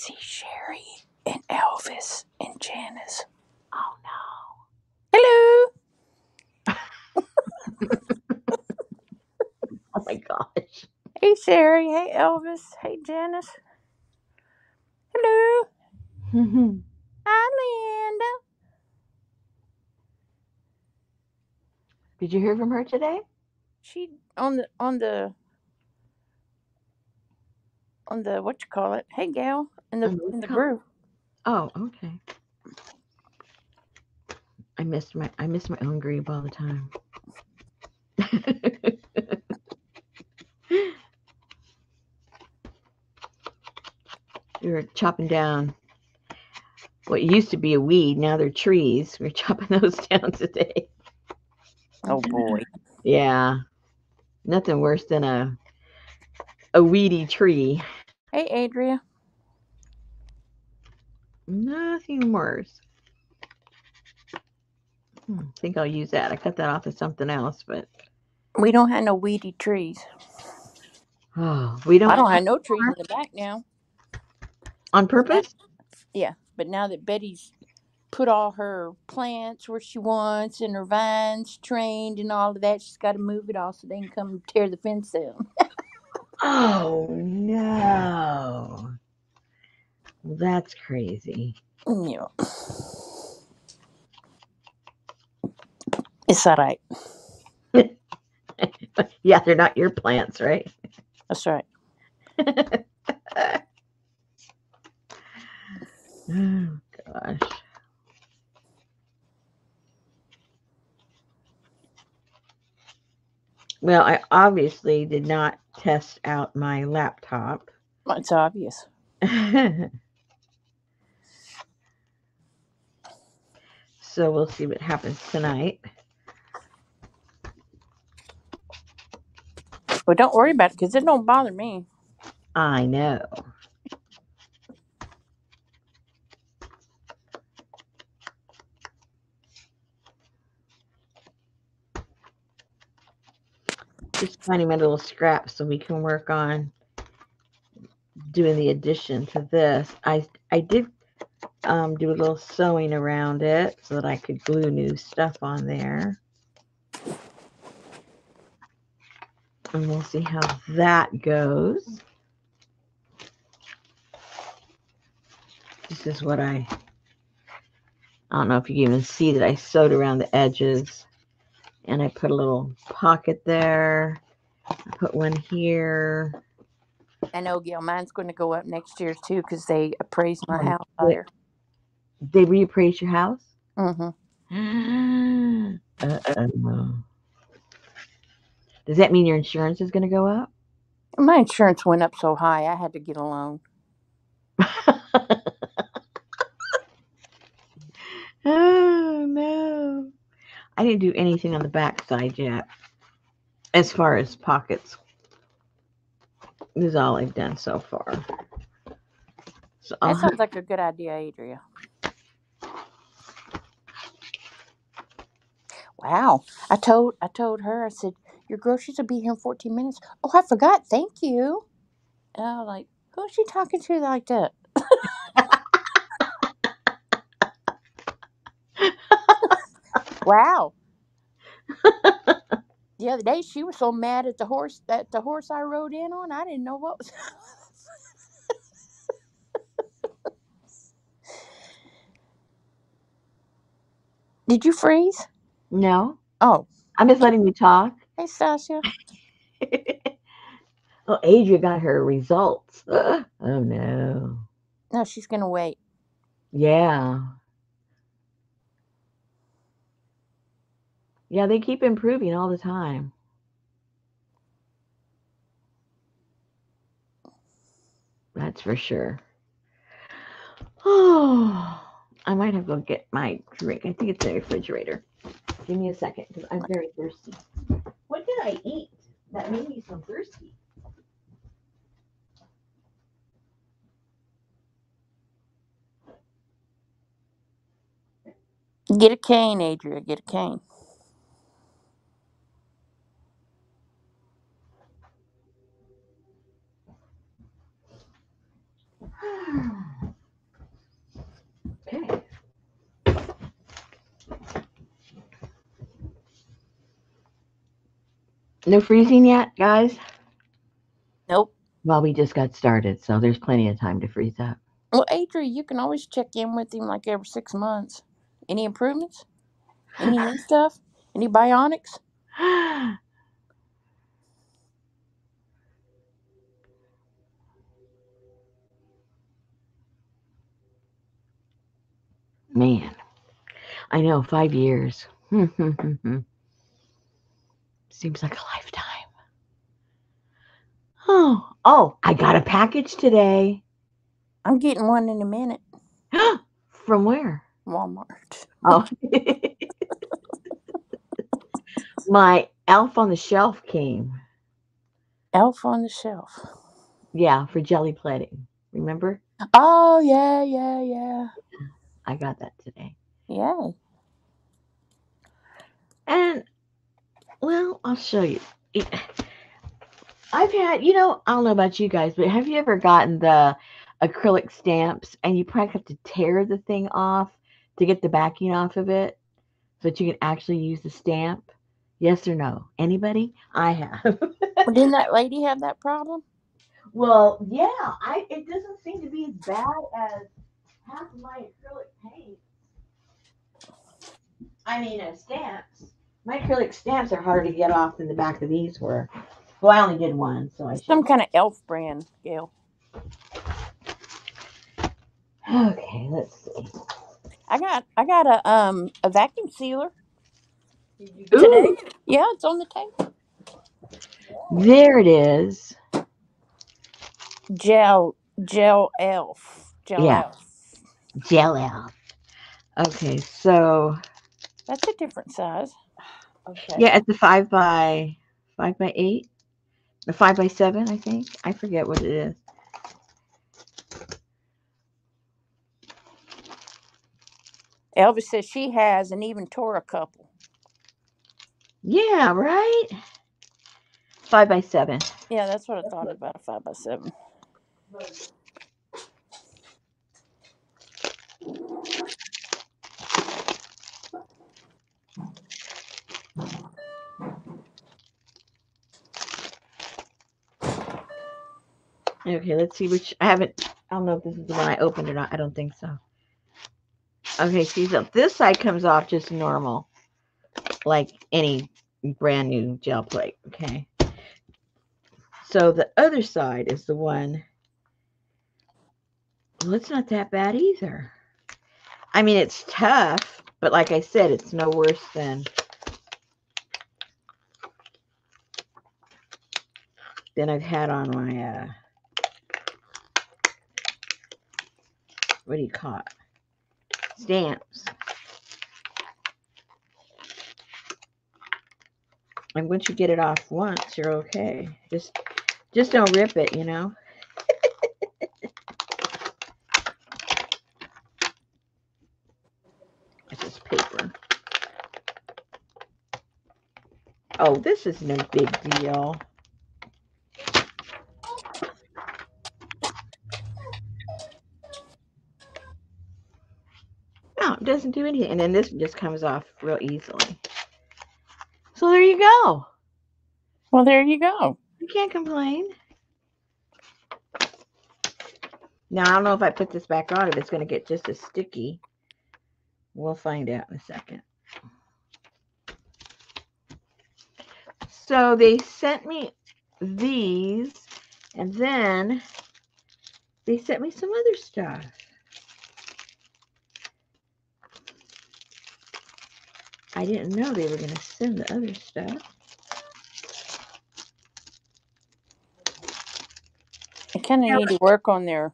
see Sherry and Elvis and Janice. Oh no. Hello. Oh my gosh. Hey Sherry. Hey Elvis. Hey Janice. Hello. Mhm. Hi Linda. Did you hear from her today? She on the on the on the what you call it? Hey gal in the in the call? group. Oh, okay. I missed my I miss my own group all the time. we were chopping down what used to be a weed, now they're trees. We're chopping those down today. Oh boy. Yeah. Nothing worse than a a weedy tree. Hey Adria. Nothing worse. Hmm, I think I'll use that. I cut that off of something else, but We don't have no weedy trees. oh, we don't I don't have no trees in the back now. on But now, purpose. yeah, but now that Betty's put all her plants where she wants and her vines trained and all of that, she's got to move it all so they can come tear the fence down. Oh no, that's crazy. Yeah, it's all right. yeah, they're not your plants, right? That's right. oh gosh. Well, I obviously did not test out my laptop. It's obvious. so we'll see what happens tonight. But don't worry about it because it don't bother me. I know. Just finding my little scraps so we can work on doing the addition to this. I I did um, do a little sewing around it so that I could glue new stuff on there. And we'll see how that goes. This is what I, I don't know if you can even see that I sewed around the edges and I put a little pocket there. I put one here. I know, Gail. Mine's going to go up next year too because they appraised my Oh, house higher. They reappraise your house? Mm-hmm. Uh-oh. Does that mean your insurance is going to go up? My insurance went up so high, I had to get a loan. oh no. I didn't do anything on the back side yet. As far as pockets. This is all I've done so far. So I'll That have, sounds like a good idea, Adria. Wow. I told I told her, I said, Your groceries will be here in 14 minutes. Oh, I forgot. Thank you. And I was like, Who's she talking to like that? Wow. The other day she was so mad at the horse that the horse I rode in on, I didn't know what was Did you freeze? No, Oh, I'm just letting you talk. hey Sasha. oh, Adria got her results. oh no. No, she's gonna wait. Yeah. Yeah, they keep improving all the time. That's for sure. Oh, I might have to go get my drink. I think it's in the refrigerator. Give me a second because I'm very thirsty. What did I eat that made me so thirsty? Get a cane, Adria. Get a cane. No freezing yet, guys? Nope. Well, we just got started, so there's plenty of time to freeze up. Well, Adri, you can always check in with him like every six months. Any improvements? Any new stuff? Any bionics? Man, I know, five years. Seems like a lifetime. Oh, oh, I got a package today. I'm getting one in a minute. From where? Walmart. Oh, my elf on the shelf came. Elf on the shelf. Yeah, for jelly plating. Remember? Oh yeah, yeah, yeah. I got that today. Yay. And well, I'll show you. I've had, you know, I don't know about you guys, but have you ever gotten the acrylic stamps and you probably have to tear the thing off to get the backing off of it so that you can actually use the stamp? Yes or no? Anybody? I have. Well, didn't that lady have that problem? well, yeah, I it doesn't seem to be as bad as half of my acrylic paint. I mean, uh, stamps. My acrylic stamps are harder to get off than the back of these were. Well, I only did one, so I should. Some kind of elf brand, Gail. Okay, let's see. I got I got a um a vacuum sealer. Ooh, Yeah, it's on the table. there it is. Gel gel elf. Gel Yeah. elf. Gel elf. Okay, so That's a different size. Okay. yeah, it's a five by five by eight, a five by seven, I think. I forget what it is. Elvis says she has and even tore a couple. Yeah, right. Five by seven. Yeah, that's what I thought about a five by seven. Okay, let's see which I haven't. I don't know if this is the one I opened or not. I don't think so. Okay, see, so this side comes off just normal, like any brand new gel plate. Okay. So the other side is the one. Well, it's not that bad either. I mean, it's tough, but like I said, it's no worse than than I've had on my uh what do you call it? Stamps. And once you get it off once, you're okay. Just just don't rip it, you know. It's just paper. Oh, this is no big deal. No, it doesn't do anything. And then this just comes off real easily. So there you go. Well, there you go. You can't complain. Now, I don't know if I put this back on if it's going to get just as sticky. We'll find out in a second. So they sent me these, and then they sent me some other stuff. I didn't know they were going to send the other stuff. I kind of need to work on their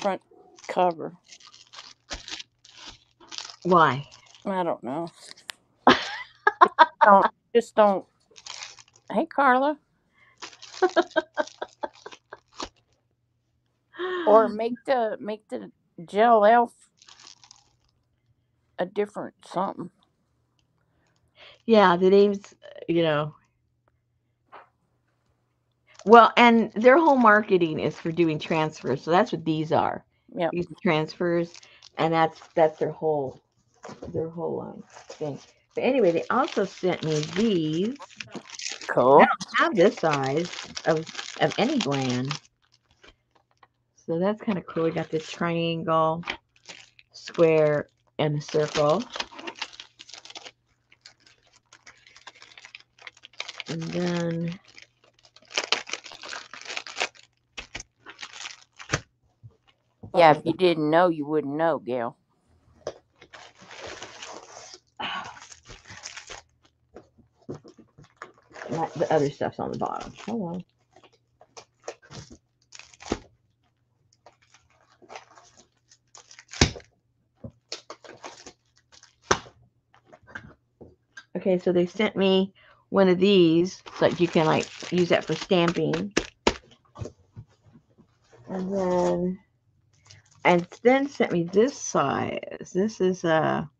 front cover. Why? I don't know. don't just don't. Hey, Carla. Or make the make the gel elf a different something. Yeah, the names, you know. Well, and their whole marketing is for doing transfers. So that's what these are. Yeah, These are transfers, and that's that's their whole their whole um, thing. But anyway, they also sent me these. Cool. I have this size of of any brand. So that's kind of cool. We got this triangle, square, and a circle. And then Yeah, if you didn't know, you wouldn't know, Gail. my, the other stuff's on the bottom. Hold on. Okay, so they sent me one of these so that you can like use that for stamping. And then and then sent me this size. This is a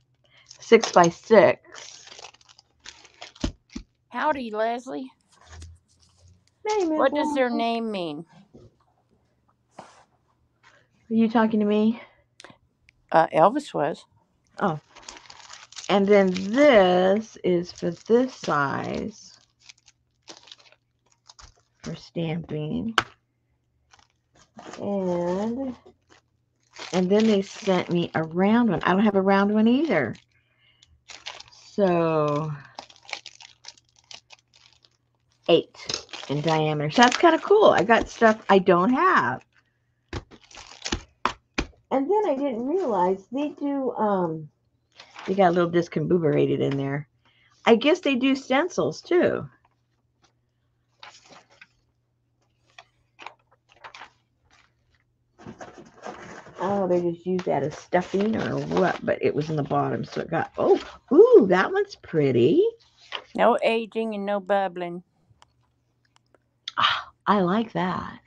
six by six. Howdy, Leslie. What does their name mean? Are you talking to me? Uh, Elvis was. And then this is for this size for stamping. And and then they sent me a round one. I don't have a round one either. So eight in diameter. So that's kind of cool. I got stuff I don't have. And then I didn't realize they do um they got a little discombobulated in there. I guess they do stencils too. Oh, they just used that as stuffing or what? But it was in the bottom, so it got. Oh, ooh, that one's pretty. No aging and no bubbling. Ah, I like that.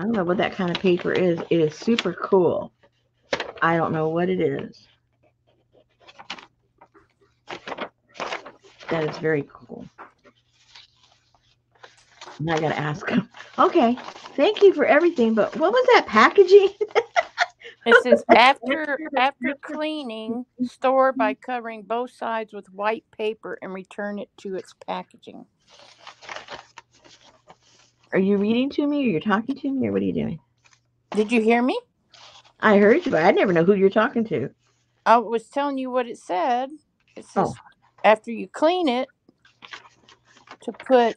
I don't know what that kind of paper is. It is super cool. I don't know what it is. That is very cool. I gotta ask him. Okay, thank you for everything, but what was that packaging? It says after after cleaning, store by covering both sides with white paper and return it to its packaging. Are you reading to me, or you're talking to me, or what are you doing? Did you hear me? I heard you, but I never know who you're talking to. I was telling you what it said. It says Oh. after you clean it, to put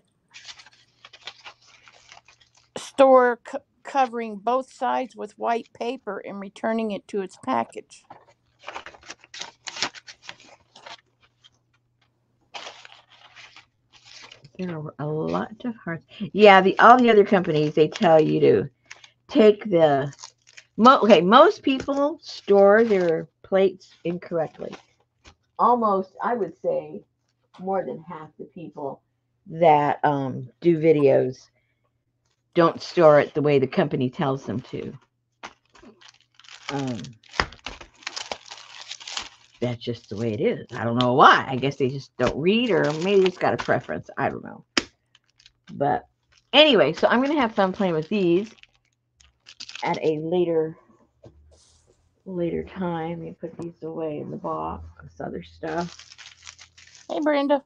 store c- covering both sides with white paper and returning it to its package. There were a lot of hearts. Yeah, the all the other companies they tell you to take the. Mo, okay, most people store their plates incorrectly. Almost, I would say, more than half the people that um, do videos don't store it the way the company tells them to. Um, that's just the way it is. I don't know why. I guess they just don't read, or maybe it's got a preference. I don't know. But anyway, so I'm gonna have fun playing with these at a later later time. Me put these away in the box. This other stuff. Hey, Brenda.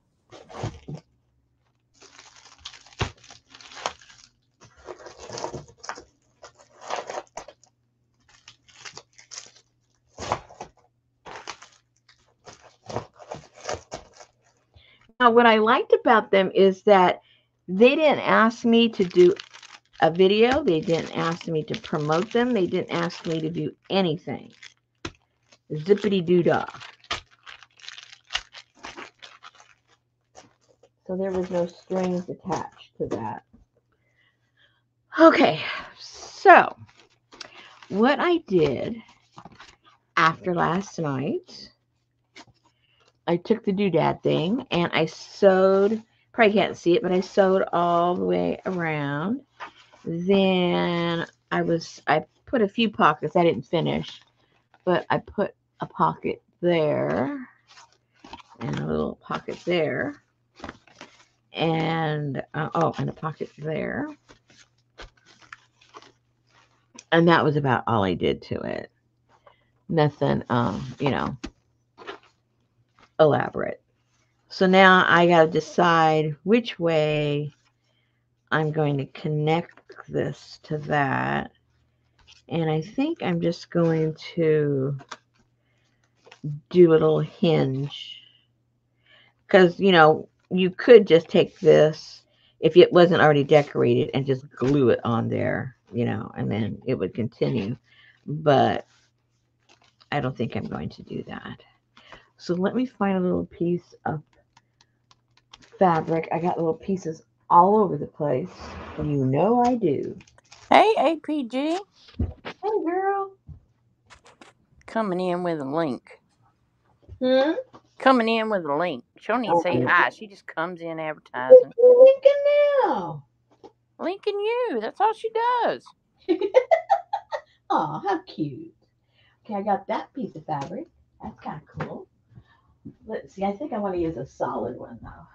Now, what I liked about them is that they didn't ask me to do a video. They didn't ask me to promote them. They didn't ask me to do anything. Zippity doo dah. So there was no strings attached to that. Okay, so what I did after last night, I took the doodad thing and I sewed, probably can't see it, but I sewed all the way around. Then I was, I put a few pockets, I didn't finish, but I put a pocket there and a little pocket there. And, uh, oh, and a pocket there. and that was about all I did to it. Nothing, um, you know, elaborate. So now I got to decide which way I'm going to connect this to that. And I think I'm just going to do a little hinge. Because, you know, you could just take this if it wasn't already decorated and just glue it on there, you know, and then it would continue. But I don't think I'm going to do that. So let me find a little piece of fabric. I got little pieces all over the place. You know I do. Hey, APG, Hey, girl. coming in with a link. Hmm? Coming in with a link. She don't even say hi. She just comes in advertising. Lincoln now. Linking you. That's all she does. Oh, how cute. Okay, I got that piece of fabric. That's kind of cool. Let's see. I think I want to use a solid one though.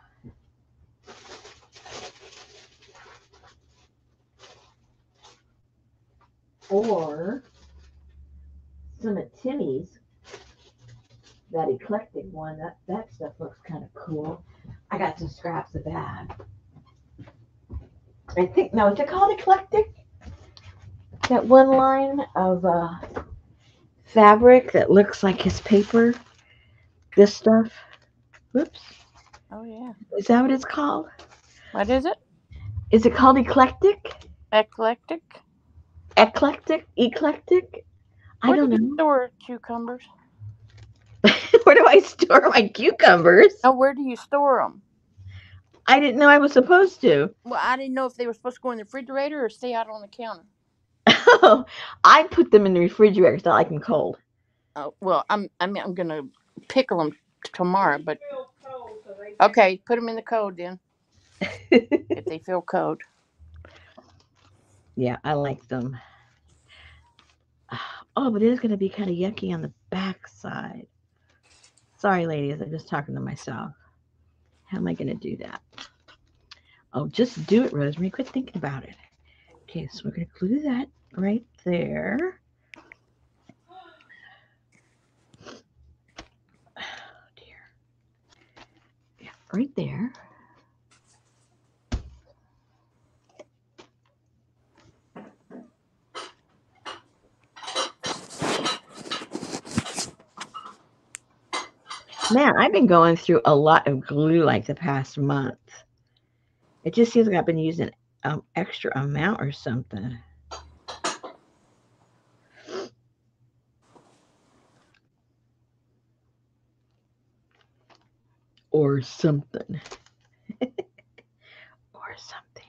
Or some of Timmy's, that eclectic one. That that stuff looks kind of cool. I got some scraps of that. I think no, is it called eclectic? That one line of uh, fabric that looks like his paper. This stuff. Whoops. Oh, yeah. Is that what it's called? What is it? Is it called eclectic? Eclectic? Eclectic? Eclectic? I don't do you know. store cucumbers? Where do I store my cucumbers? Oh, where do you store them? I didn't know I was supposed to. Well, I didn't know if they were supposed to go in the refrigerator or stay out on the counter. Oh, I put them in the refrigerator so I like them cold. Oh, well, I'm I mean I'm gonna pickle them tomorrow, but okay, put them in the cold then if they feel cold. Yeah, I like them. Oh, but it is going to be kind of yucky on the back side. Sorry, ladies, I'm just talking to myself. How am I going to do that? Oh, just do it, Rosemary. Quit thinking about it. Okay, so we're going to glue that right there. Oh, dear. Yeah, right there. Man, I've been going through a lot of glue like the past month. It just seems like I've been using um extra amount or something. Or something. or something.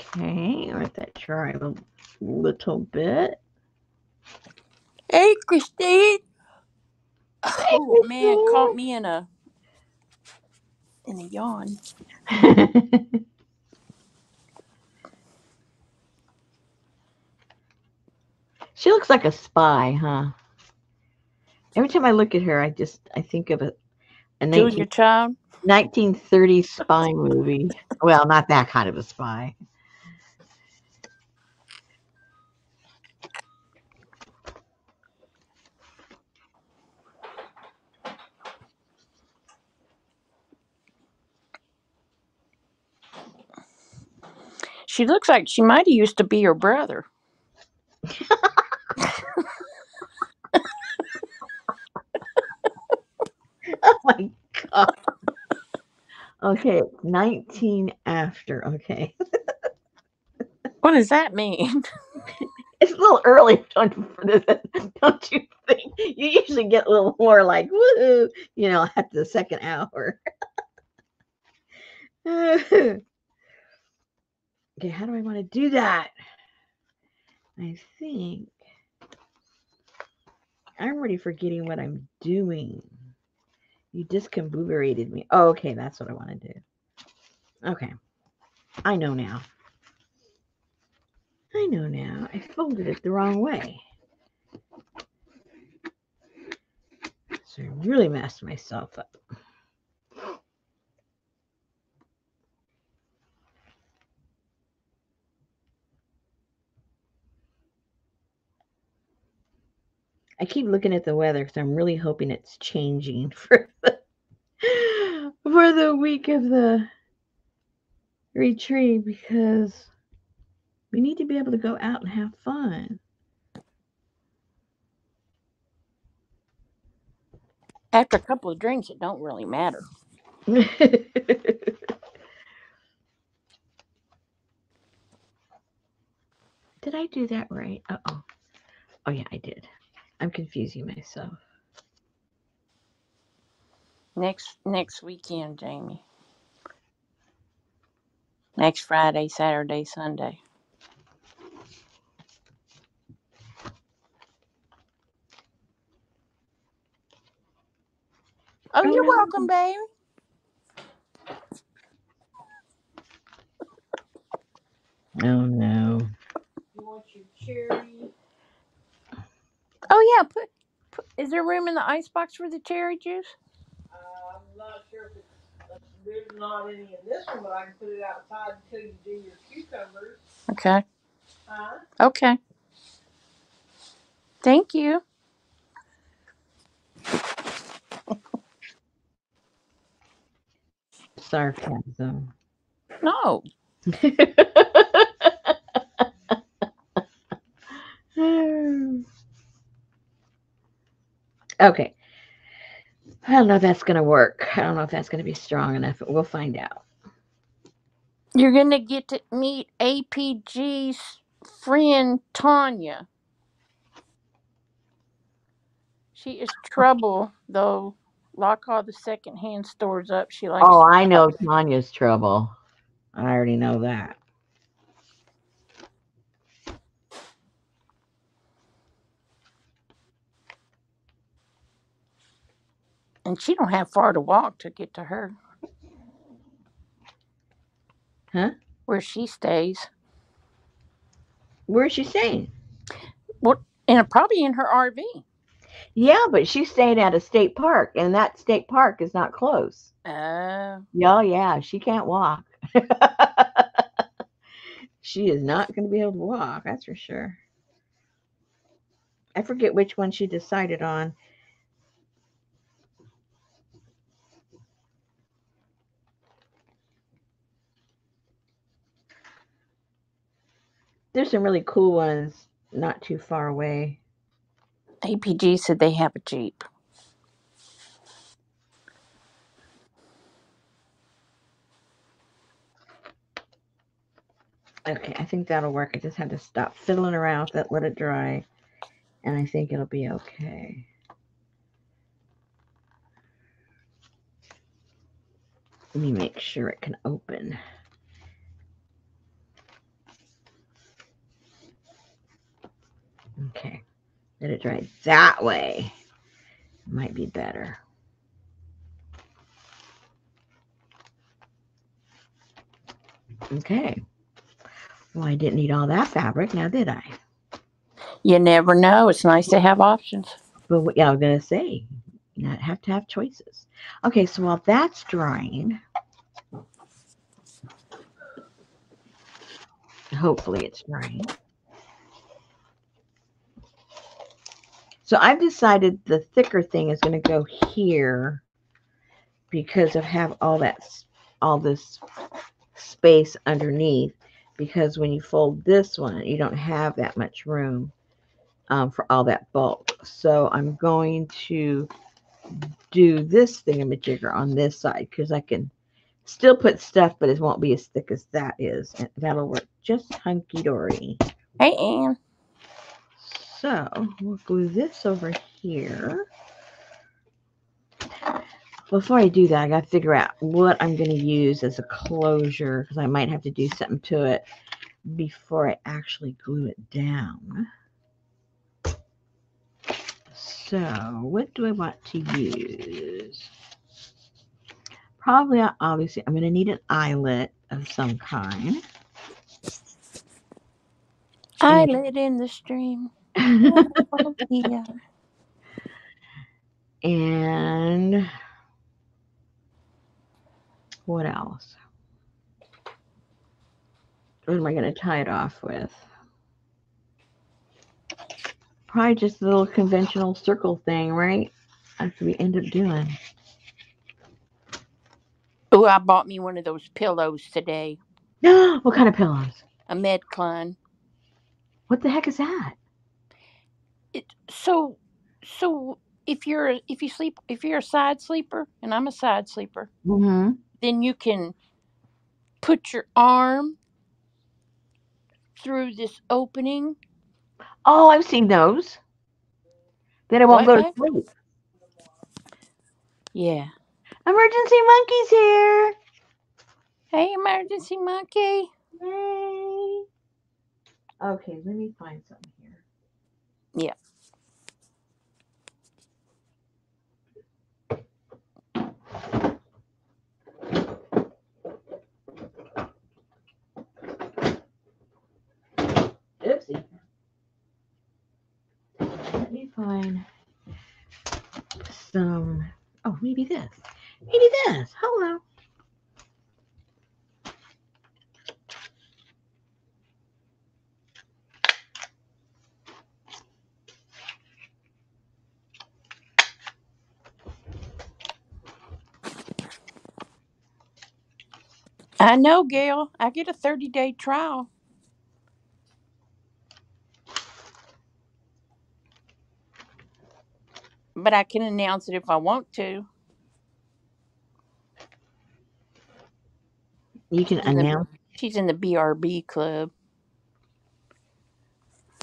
Okay, let that dry a little bit. Hey, Christine. Oh man, caught me in a in a yawn. she looks like a spy, huh? Every time I look at her, I just I think of a, a 19, Julia Child. 1930s spy movie. Well, not that kind of a spy. She looks like she might have used to be your brother. Oh my god. Okay, 19 after. Okay. What does that mean? It's a little early don't, for this, don't you think? You usually get a little more like woohoo, you know, at the second hour. Okay, how do I want to do that? I think I'm already forgetting what I'm doing. You discombobulated me. Oh, okay, that's what I want to do. Okay, I know now. I know now. I folded it the wrong way. So I really messed myself up. I keep looking at the weather because I'm really hoping it's changing for the for the week of the retreat because we need to be able to go out and have fun. After a couple of drinks, it don't really matter. did I do that right? Uh oh. Oh, yeah, I did. I'm confusing myself. Next next weekend, Jamie. Next Friday, Saturday, Sunday. Oh, Oh, you're no. welcome, baby. Oh, no. You want your cherry? Oh yeah, put, put. Is there room in the ice box for the cherry juice? Uh, I'm not sure if it's, there's not any in this one, but I can put it outside until you do your cucumbers. Okay. Huh? Okay. Thank you. Sarcasm. No. okay. I don't know if that's going to work. I don't know if that's going to be strong enough. We'll find out. You're gonna get to meet APG's friend Tanya. She is trouble though. Lock all the secondhand stores up. She likes Oh, I know Tanya's trouble. I already know that. And she don't have far to walk to get to her. Huh? Where she stays. Where's she staying? Well, and probably in her RV. Yeah, but she's staying at a state park, and that state park is not close. Oh. Yeah, yeah, she can't walk. she is not going to be able to walk, that's for sure. I forget which one she decided on. There's some really cool ones not too far away. APG said they have a Jeep. Okay, I think that'll work. I just had to stop fiddling around with it, let it dry, and I think it'll be okay. Let me make sure it can open. Okay, let it dry that way. Might be better. Okay. Well, I didn't need all that fabric now, did I? You never know. It's nice to have options. But what, was gonna say, you know, have to have choices. Okay, so while that's drying, hopefully it's drying. So I've decided the thicker thing is gonna go here because I have all that all this space underneath. Because when you fold this one, you don't have that much room um, for all that bulk. So I'm going to do this thingamajigger on this side because I can still put stuff, but it won't be as thick as that is. And that'll work just hunky dory. Hey, Ann. So we'll glue this over here. Before I do that, I got to figure out what I'm going to use as a closure because I might have to do something to it before I actually glue it down. So, what do I want to use? Probably, uh, obviously, I'm going to need an eyelet of some kind. Islet in the stream. Oh, yeah. And what else? What am I going to tie it off with? Probably just a little conventional circle thing, right? That's what we end up doing. Oh, I bought me one of those pillows today. what kind of pillows? A Medcline. What the heck is that? It so so if you're if you sleep if you're a side sleeper and I'm a side sleeper, Mm-hmm. then you can put your arm through this opening. Oh, I've seen those. Then I won't What, go to sleep. Yeah. Emergency monkey's here. Hey, emergency monkey. Yay. Okay, let me find something here. Yeah. Oopsie. Let me find some. Oh, maybe this. Maybe this. Hello. I know, Gail. I get a 30 day trial. But I can announce it if I want to. You can In the- announce. She's in the BRB club.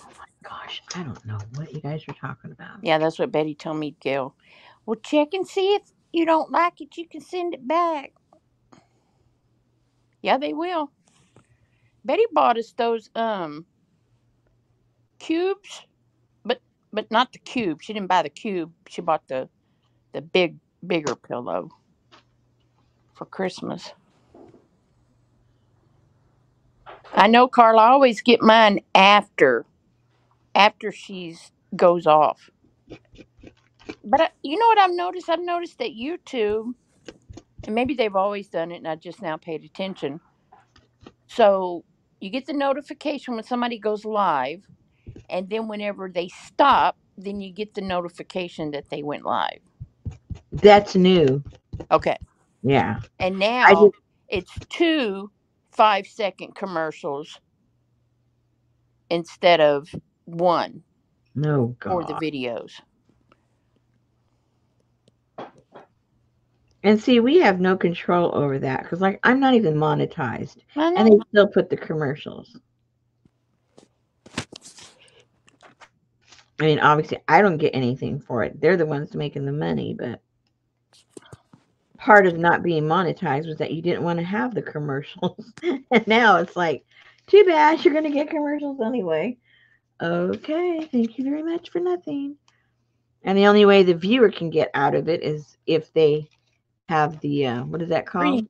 Oh my gosh, I don't know what you guys are talking about. Yeah, that's what Betty told me, Gail. Well, check and see if you don't like it. You can send it back. Yeah, they will. Betty bought us those um cubes, but not the cube. She didn't buy the cube. She bought the the big bigger pillow for Christmas. I know, Carla. I always get mine after after she's goes off. But I, you know what I've noticed? I've noticed that YouTube, and maybe they've always done it, and I just now paid attention. So you get the notification when somebody goes live, and then whenever they stop, then you get the notification that they went live. That's new. Okay. Yeah. And now did- it's two five second commercials instead of one No God. for the videos. And see, we have no control over that because, like, I'm not even monetized, and they still put the commercials. I mean, obviously, I don't get anything for it. They're the ones making the money, but part of not being monetized was that you didn't want to have the commercials. and now it's like, too bad, you're going to get commercials anyway. Okay, thank you very much for nothing. And the only way the viewer can get out of it is if they have the, uh, what is that called?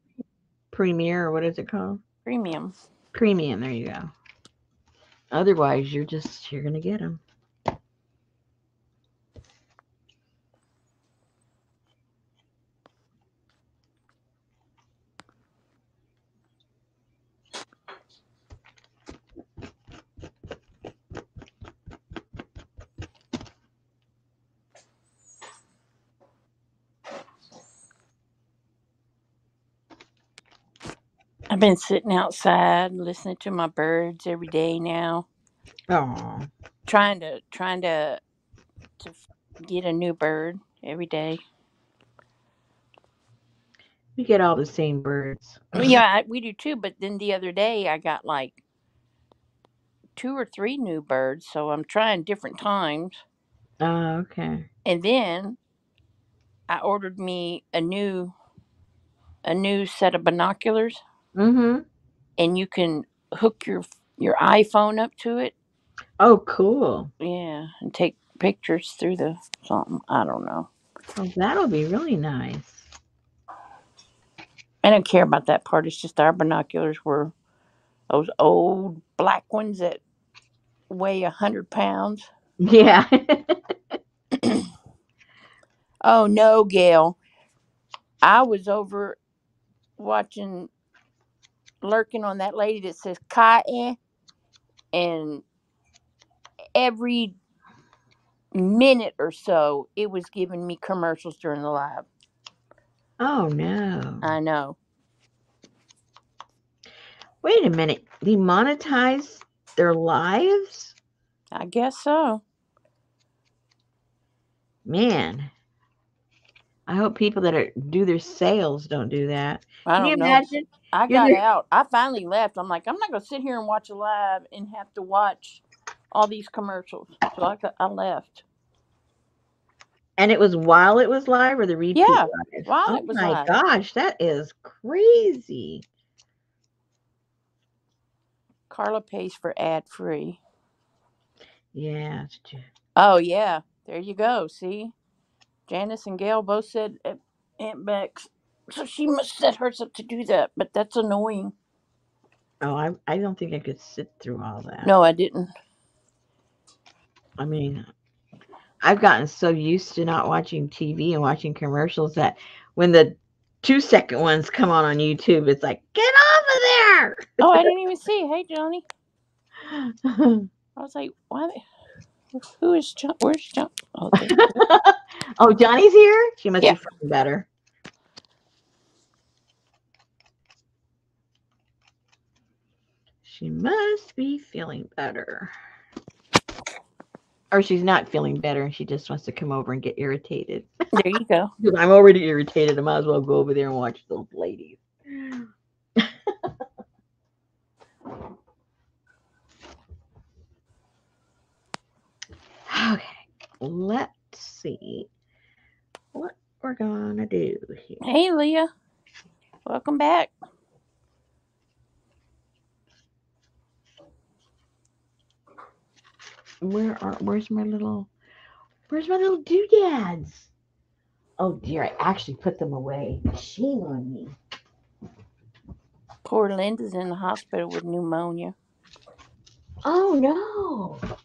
Premiere, or what is it called? Premium. Premium, there you go. Otherwise, you're just, you're going to get them. I've been sitting outside listening to my birds every day now, Oh, trying to trying to to f- get a new bird every day. we get all the same birds. Well, yeah, I, we do too. But then the other day I got like two or three new birds, so I'm trying different times. Oh, okay. And then I ordered me a new a new set of binoculars, Mm-hmm. and you can hook your your iPhone up to it. Oh, cool. Yeah, and take pictures through the something. I don't know. Well, that'll be really nice. I don't care about that part. It's just our binoculars were those old black ones that weigh a hundred pounds. Yeah. Oh no, Gail. I was over watching lurking on that lady that says Cotton and every minute or so it was giving me commercials during the live. Oh no. I know. Wait a minute. They monetize their lives? I guess so. Man. I hope people that are do their sales don't do that. I Can you don't know. imagine? I got out. I finally left. I'm like, I'm not gonna sit here and watch a live and have to watch all these commercials. So I got, I left. And it was while it was live or the repeat Yeah, live? while oh it was live. my live. gosh, that is crazy. Carla pays for ad free. Yeah, it's. Oh yeah, there you go. See, Janice and Gail both said uh, Aunt Bex, so she must set hers up to do that. But that's annoying. Oh, I, I don't think I could sit through all that. No, I didn't. I mean, I've gotten so used to not watching TV and watching commercials that when the two second ones come on on YouTube, it's like, get off of there. Oh, I didn't even see. Hey, Johnny. I was like, why? the- Who is John? Where's John? Oh, oh, Johnny's here? She must Yeah. be feeling better. She must be feeling better. Or she's not feeling better and she just wants to come over and get irritated. there you go. Because I'm already irritated. I might as well go over there and watch those ladies. okay, let's see what we're gonna do here. Hey, Leah. Welcome back. Where are where's my little where's my little doodads? Oh dear, I actually put them away. Shame on me. Poor Linda's in the hospital with pneumonia. Oh no.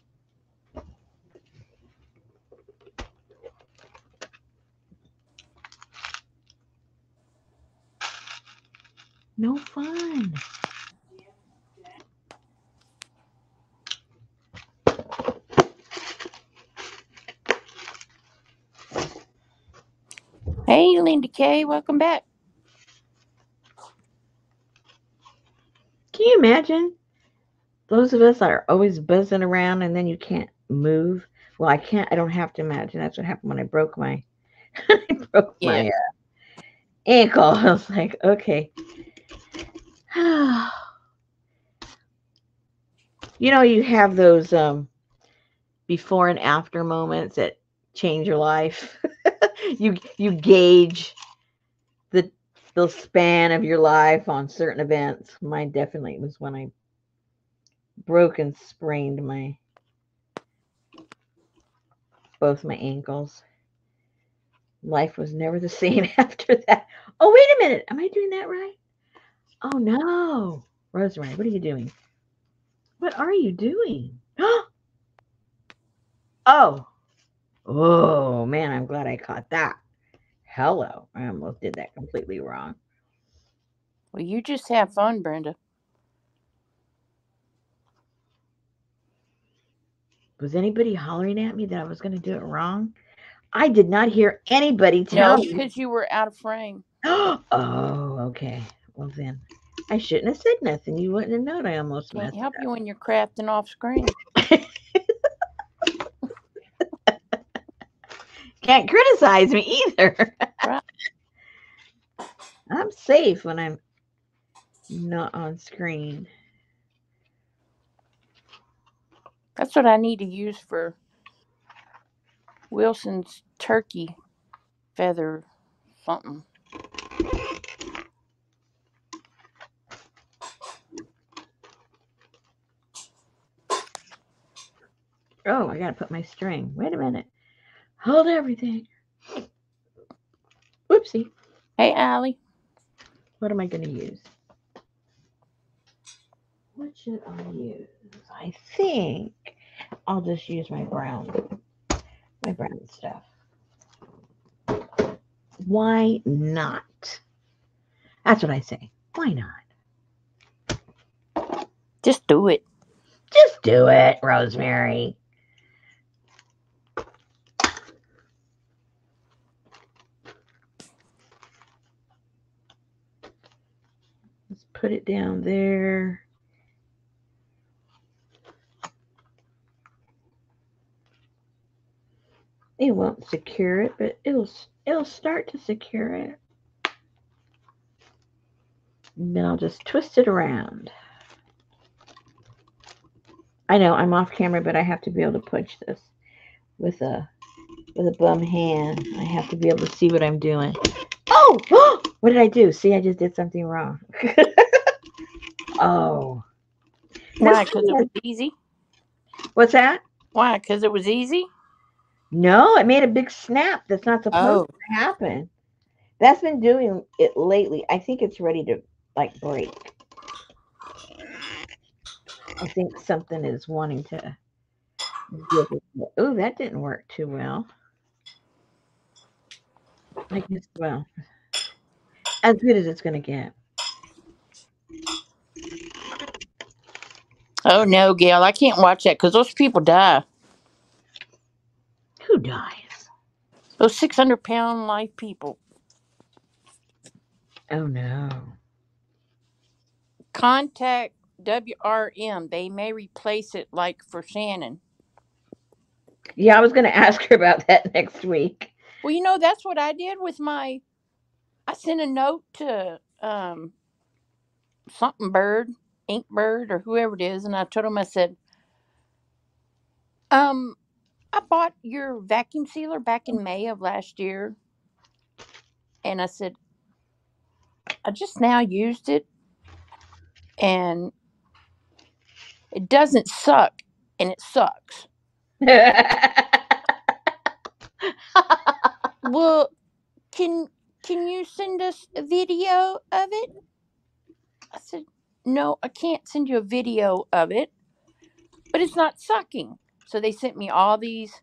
No fun. Hey, Linda Kay. Welcome back. Can you imagine those of us that are always buzzing around and then you can't move? Well, I can't. I don't have to imagine. That's what happened when I broke my, I broke my uh, ankle. I was like, okay. you know, you have those um, before and after moments that change your life. you you gauge the the span of your life on certain events. Mine definitely was when I broke and sprained my both my ankles. Life was never the same after that. Oh, wait a minute. Am I doing that right? Oh no. Rosemary, what are you doing? What are you doing? oh. Oh man, I'm glad I caught that. Hello. I almost did that completely wrong. Well, you just have fun, Brenda. Was anybody hollering at me that I was going to do it wrong? I did not hear anybody tell No, me. because you were out of frame. oh, okay. Well then, I shouldn't have said nothing. You wouldn't have known I almost Can't messed help up. you when you're crafting off screen. Can't criticize me either. Right. I'm safe when I'm not on screen. That's what I need to use for Wilson's turkey feather something. Oh, I gotta put my string. Wait a minute. Hold everything. Whoopsie. Hey, Allie. What am I gonna use? What should I use? I think I'll just use my brown, my brown stuff. why not? That's what I say. Why not? Just do it. Just do it, Rosemary. Put it down there. It won't secure it, but it'll it'll start to secure it. And then I'll just twist it around. I know I'm off camera, but I have to be able to punch this with a with a bum hand. I have to be able to see what I'm doing. Oh, what did I do? See, I just did something wrong. oh, Why? Because it was easy. what's that? Why? Because it was easy. No, it made a big snap. That's not supposed Oh. to happen. That's been doing it lately. I think it's ready to like break. I think something is wanting to. Oh, that didn't work too well. I guess well, as good as it's gonna get. Oh no, Gail, I can't watch that because those people die. Who dies? Those six hundred pound life people. Oh no. Contact WRM. They may replace it, like for Shannon. Yeah, I was gonna ask her about that next week. Well, you know that's what I did with my. I sent a note to um something bird, Inkbird, or whoever it is, and I told him, I said, um, I bought your vacuum sealer back in May of last year, and I said, I just now used it, and it doesn't suck, and it sucks. Well, can can you send us a video of it? I said, No, I can't send you a video of it, but it's not sucking. So they sent me all these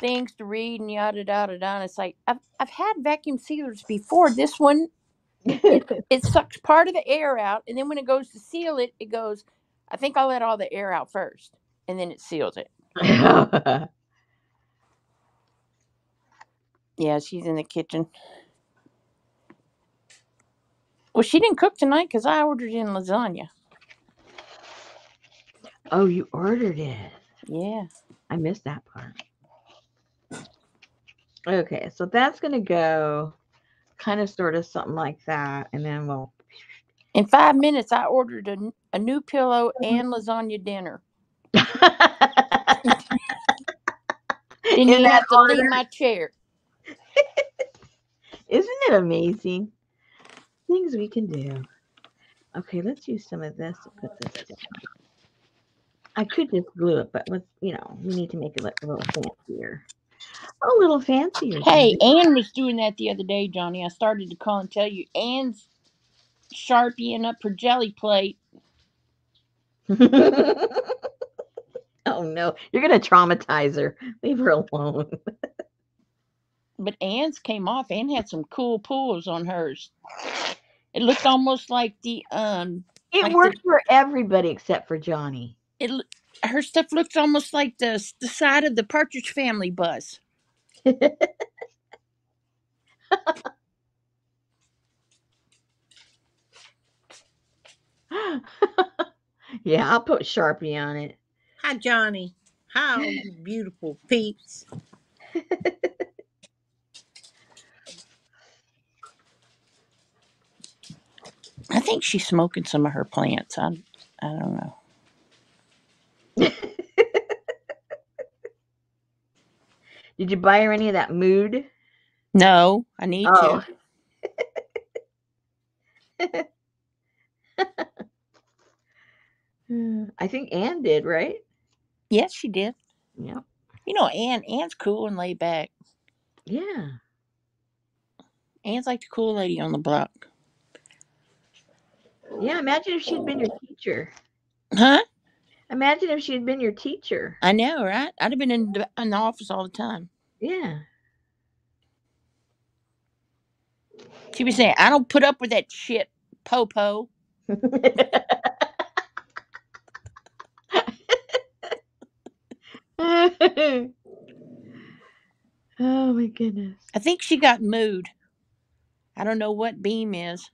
things to read and yada yada yada. And it's like I've I've had vacuum sealers before. This one it sucks part of the air out, and then when it goes to seal it, it goes. I think I'll let all the air out first, and then it seals it. Yeah, she's in the kitchen. Well, she didn't cook tonight because I ordered in lasagna. oh, you ordered it. Yeah. I missed that part. Okay, so that's gonna go kind of sort of something like that, and then we'll In five minutes, I ordered a, n- a new pillow and lasagna dinner. Didn't even that have to leave order? my chair. Isn't it amazing? Things we can do. Okay, let's use some of this to put this down. I could just glue it, but let's, you know, we need to make it look a little fancier. A little fancier. Hey, Ann was doing that the other day, Johnny. I started to call and tell you Ann's sharpieing up her jelly plate. Oh no, you're gonna traumatize her. Leave her alone. But Ann's came off. Ann had some cool pulls on hers. It looked almost like the um. It Like the- worked for everybody except for Johnny. It l- her stuff looked almost like the s- the side of the Partridge Family bus. yeah, I'll put Sharpie on it. Hi, Johnny. How you beautiful peeps. I think she's smoking some of her plants. I I don't know. Did you buy her any of that mood? No, I need Oh. to. I think Anne did, right? Yes, she did. Yep. You know, Anne Anne's cool and laid back. Yeah. Anne's like the cool lady on the block. Yeah, imagine if she'd been your teacher. Huh? Imagine if she had been your teacher. I know, right? I'd have been in the, in the office all the time. Yeah. She was saying, I don't put up with that shit, Popo. oh my goodness. I think she got mood. I don't know what beam is.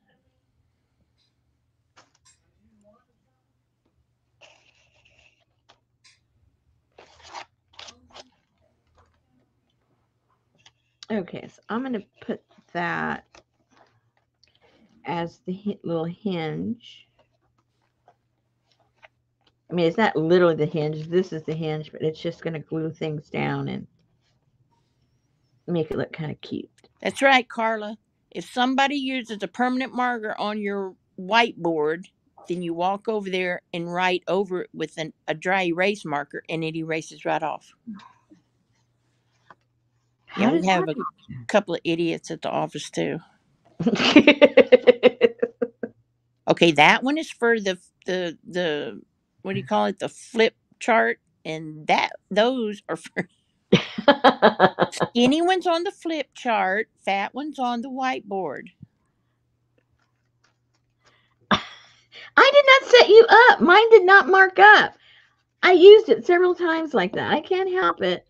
Okay, so I'm going to put that as the little hinge. I mean, it's not literally the hinge. This is the hinge, but it's just going to glue things down and make it look kind of cute. That's right, Carla. If somebody uses a permanent marker on your whiteboard, then you walk over there and write over it with an, a dry erase marker and it erases right off. Yeah, we have that a couple of idiots at the office too. Okay, that one is for the the the what do you call it? The flip chart, and that those are for skinny ones on the flip chart, fat ones on the whiteboard. I did not set you up. Mine did not mark up. I used it several times like that. I can't help it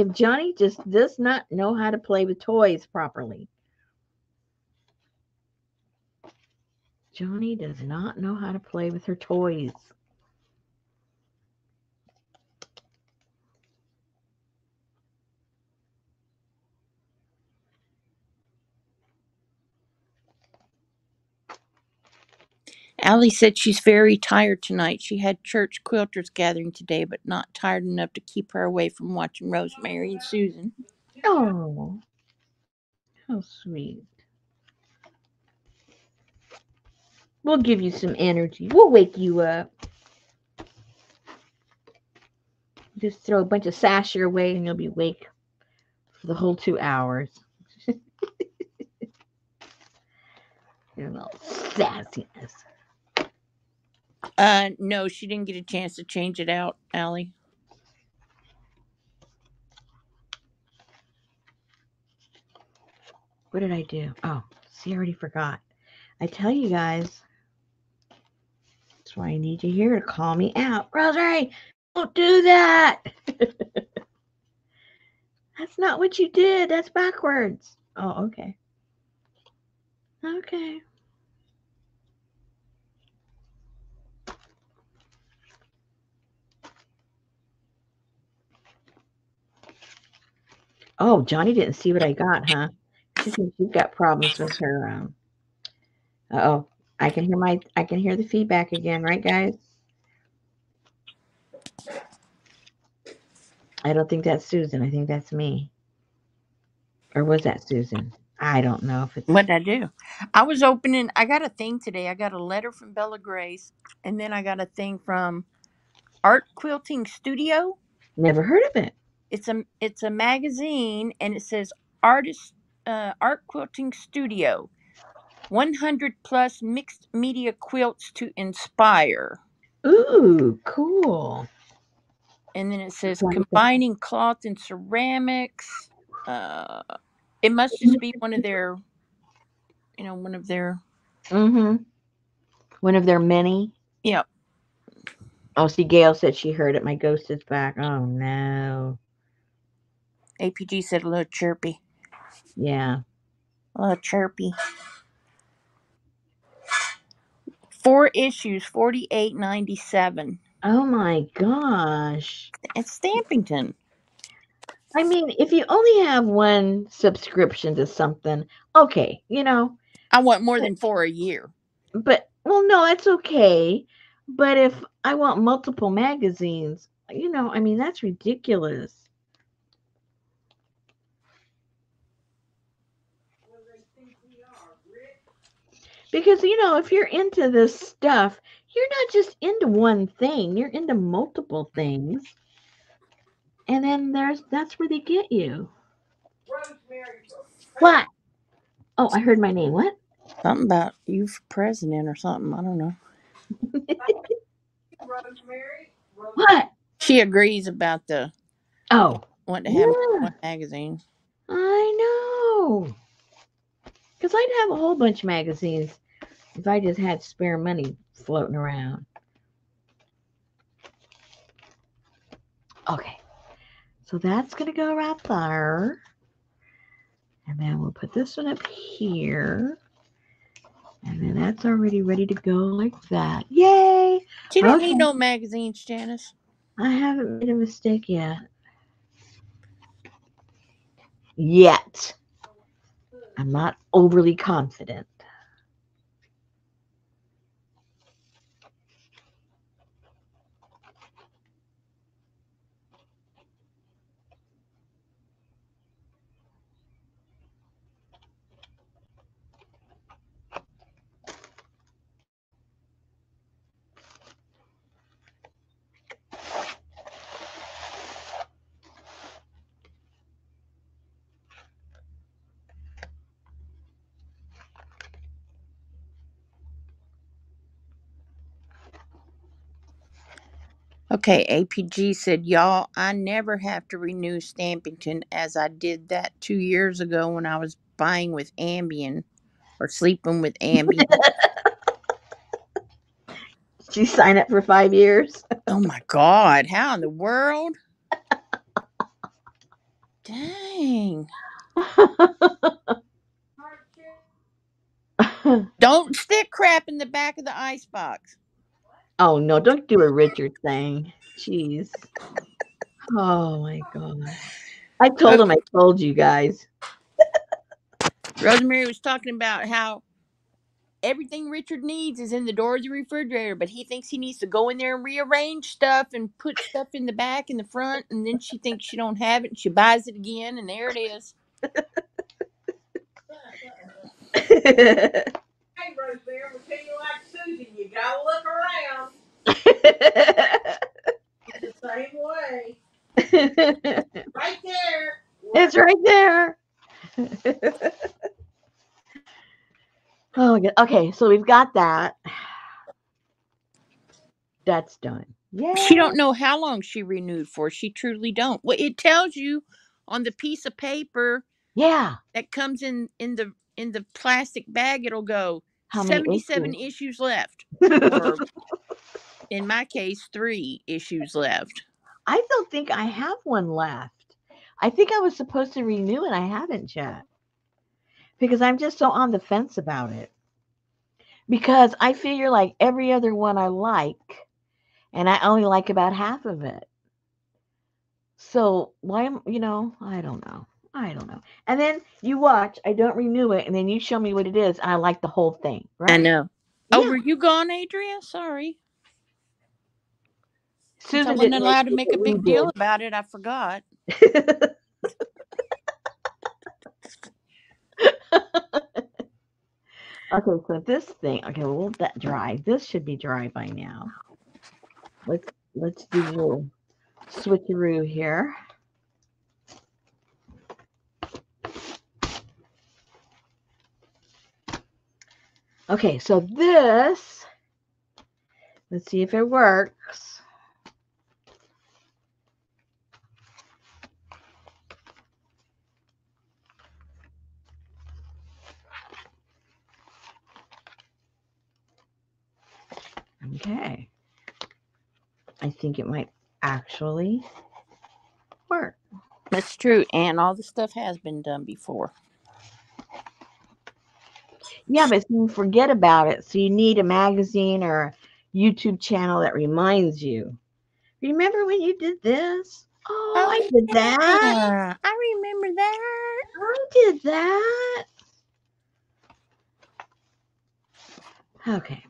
if Johnny just does not know how to play with toys properly. Johnny does not know how to play with her toys. Allie said she's very tired tonight. She had church quilters gathering today, but not tired enough to keep her away from watching Rosemary and Susan. Oh, how sweet. We'll give you some energy. We'll wake you up. Just throw a bunch of sash your way and you'll be awake for the whole two hours. Your little sassiness. Uh, no, she didn't get a chance to change it out, Allie. What did I do? Oh, see, I already forgot. I tell you guys. That's why I need you here to call me out. Rosemary, don't do that. That's not what you did. That's backwards. Oh, okay. Okay. Oh, Johnny didn't see what I got, huh? She thinks you've got problems with her. Um. Oh, I can hear my. I can hear the feedback again, right, guys? I don't think that's Susan. I think that's me. Or was that Susan? I don't know if it's. What did I do? I was opening. I got a thing today. I got a letter from Bella Grace, and then I got a thing from Art Quilting Studio. Never heard of it. It's a it's a magazine, and it says artist uh, Art Quilting Studio, one hundred plus mixed media quilts to inspire. Ooh, cool. And then it says combining cloth and ceramics. Uh, it must just be one of their, you know, one of their. Mm-hmm. One of their many. Yep. Oh, see, Gail said she heard it. My ghost is back. Oh no. APG said a little chirpy. Yeah. A little chirpy. Four issues, forty-eight ninety-seven. Oh my gosh. It's Stampington. I mean, if you only have one subscription to something, okay, you know, I want more than four a year. but well, no, that's okay. But if I want multiple magazines, you know, I mean, that's ridiculous. What do they think we are, Rick? Because, you know, if you're into this stuff, you're not just into one thing, you're into multiple things. And then there's that's where they get you. Rosemary. What? Oh, I heard my name. What? Something about you for president or something. I don't know. Rosemary. Rosemary. What? She agrees about the Oh, what to have Yeah. one magazine. I know. Because I'd have a whole bunch of magazines if I just had spare money floating around. Okay, so that's going to go right there. And then we'll put this one up here. And then that's already ready to go like that. Yay! You don't Okay. need no magazines, Janice. I haven't made a mistake yet. Yet. I'm not overly confident. Okay, APG said, Y'all, I never have to renew Stampington as I did that two years ago when I was buying with Ambien or sleeping with Ambien. Did you sign up for five years? oh my God, how in the world? Dang. Don't stick crap in the back of the icebox. oh no, don't do a Richard thing. Jeez. Oh my god. I told him I told you guys. Rosemary was talking about how everything Richard needs is in the door of the refrigerator, but he thinks he needs to go in there and rearrange stuff and put stuff in the back and the front, and then she thinks she don't have it, and she buys it again, and there it is. Hey, Rosemary, I'm gonna tell you like Susan, you gotta look around. The same way. Right there. it's right there. oh my god. Okay, so we've got that. That's done. Yeah. She don't know how long she renewed for. She truly don't. Well, it tells you on the piece of paper Yeah. that comes in in the in the plastic bag. It'll go How many seventy-seven issues? issues left, in my case, three issues left. I don't think I have one left. I think I was supposed to renew and I haven't yet. Because I'm just so on the fence about it. Because I figure like every other one I like, and I only like about half of it. So why am you know, I don't know. I don't know. And then you watch, I don't renew it, and then you show me what it is, and I like the whole thing. Right? I know. Oh, were you gone, Adria? Sorry. Since I Susan wasn't didn't allowed to make make a big deal about it, I forgot. Okay, so this thing, okay, we'll let that dry. This should be dry by now. Let's let's do a little switcheroo here. Okay, so this, let's see if it works. Okay. I think it might actually work. That's true, and all the stuff has been done before. Yeah, but you forget about it. So you need a magazine or a YouTube channel that reminds you. Remember when you did this? Oh, I did oh, that. I remember that. I did that. Okay,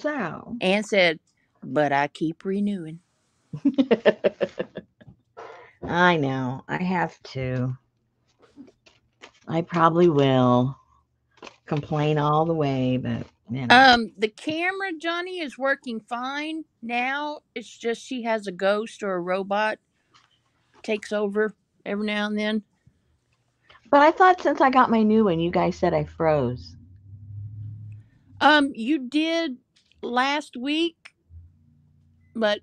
so Anne said, but I keep renewing. I know I have to. I probably will complain all the way, but you know. Um, the camera, Johnny, is working fine now. It's just she has a ghost or a robot takes over every now and then. but I thought since I got my new one, you guys said I froze. Um, you did last week, but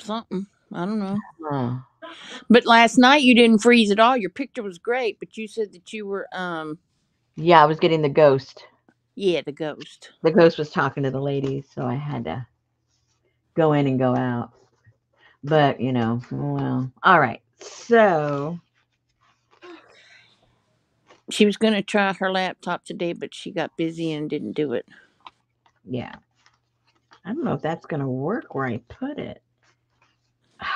something I don't know. Huh. But last night you didn't freeze at all. Your picture was great, but you said that you were um Yeah, I was getting the ghost. yeah, the ghost. The ghost was talking to the ladies, so I had to go in and go out. But, you know, well, all right. So, She was gonna try her laptop today, but she got busy and didn't do it. yeah. I don't know if that's going to work where I put it.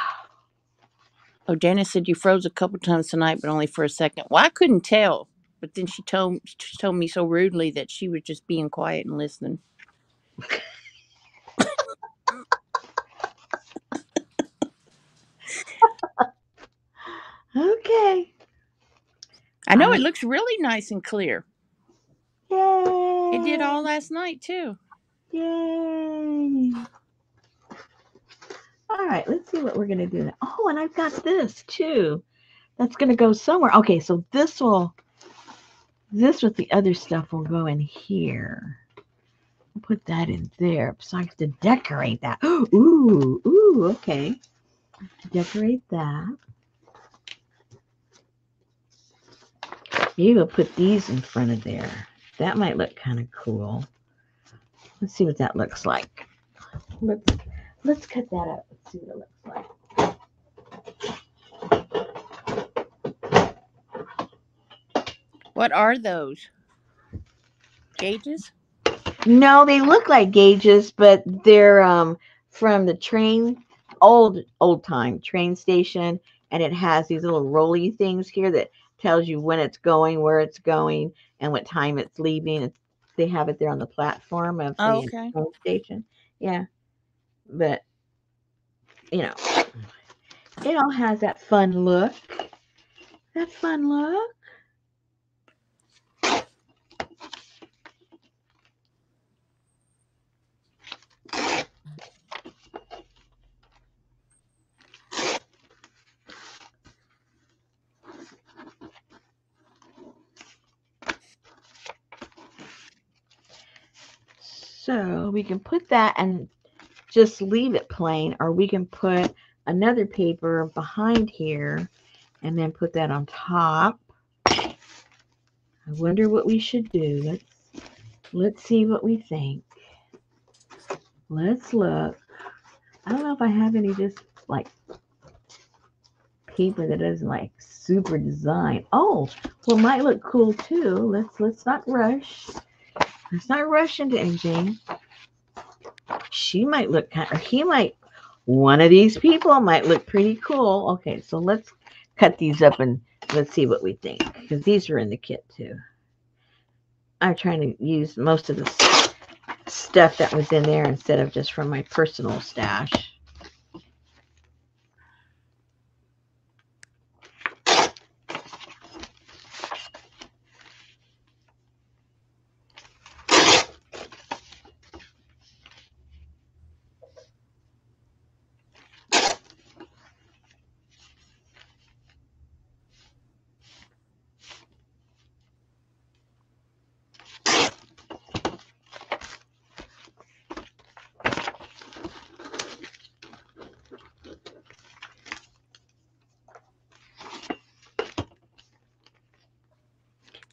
Oh, Janice said you froze a couple times tonight, but only for a second. Well, I couldn't tell. But then she told she told me so rudely that she was just being quiet and listening. Okay. I know it looks really nice and clear. Yay. It did all last night too. Yay. All right, let's see what we're going to do. now. Oh, and I've got this too. That's going to go somewhere. Okay, so this will, this with the other stuff will go in here. I'll put that in there. So I have to decorate that. Ooh, ooh, okay. Decorate that. Maybe we'll put these in front of there. That might look kind of cool. Let's see what that looks like. Let's let's cut that up. Let's see what it looks like. What are those? Gauges? No, they look like gauges, but they're um from the train old old time train station and it has these little rolly things here that tells you when it's going, where it's going, and what time it's leaving. It's, they have it there on the platform of the Oh, okay. station. Yeah. But you know, it all has that fun look. That fun look. We can put that and just leave it plain, or we can put another paper behind here and then put that on top. I wonder what we should do. Let's let's see what we think. Let's look. I don't know if I have any just like paper that isn't like super design. Oh, well, might look cool too. Let's let's not rush. Let's not rush into anything. She might look kind or he might one of these people might look pretty cool. Okay, so let's cut these up and let's see what we think. Because these are in the kit too. I'm trying to use most of the stuff that was in there instead of just from my personal stash.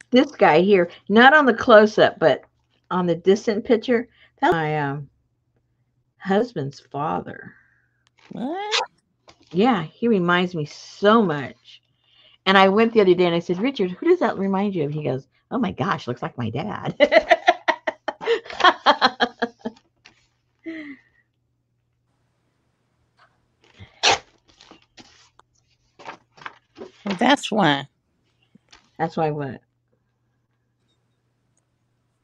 This guy here, not on the close up, but on the distant picture, that's my um, husband's father. What? Yeah, he reminds me so much. And I went the other day and I said, Richard, who does that remind you of? He goes, Oh my gosh, looks like my dad. Well, that's why. That's why what?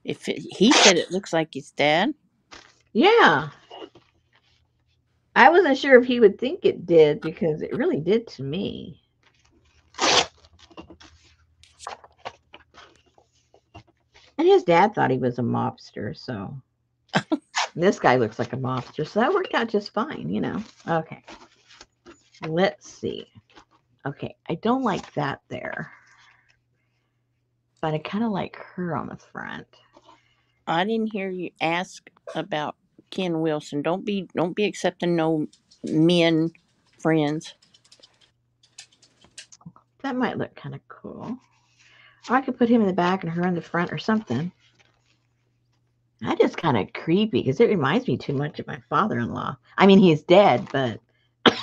If it, he said it looks like his dad. Yeah. I wasn't sure if he would think it did because it really did to me. And his dad thought he was a mobster, so this guy looks like a mobster, so that worked out just fine, you know. Okay. Let's see. Okay, I don't like that there. But I kind of like her on the front. I didn't hear you ask about Ken Wilson. Don't be don't be accepting no men friends. That might look kind of cool. Or I could put him in the back and her in the front or something. That is kind of creepy because it reminds me too much of my father-in-law. I mean, he's dead, but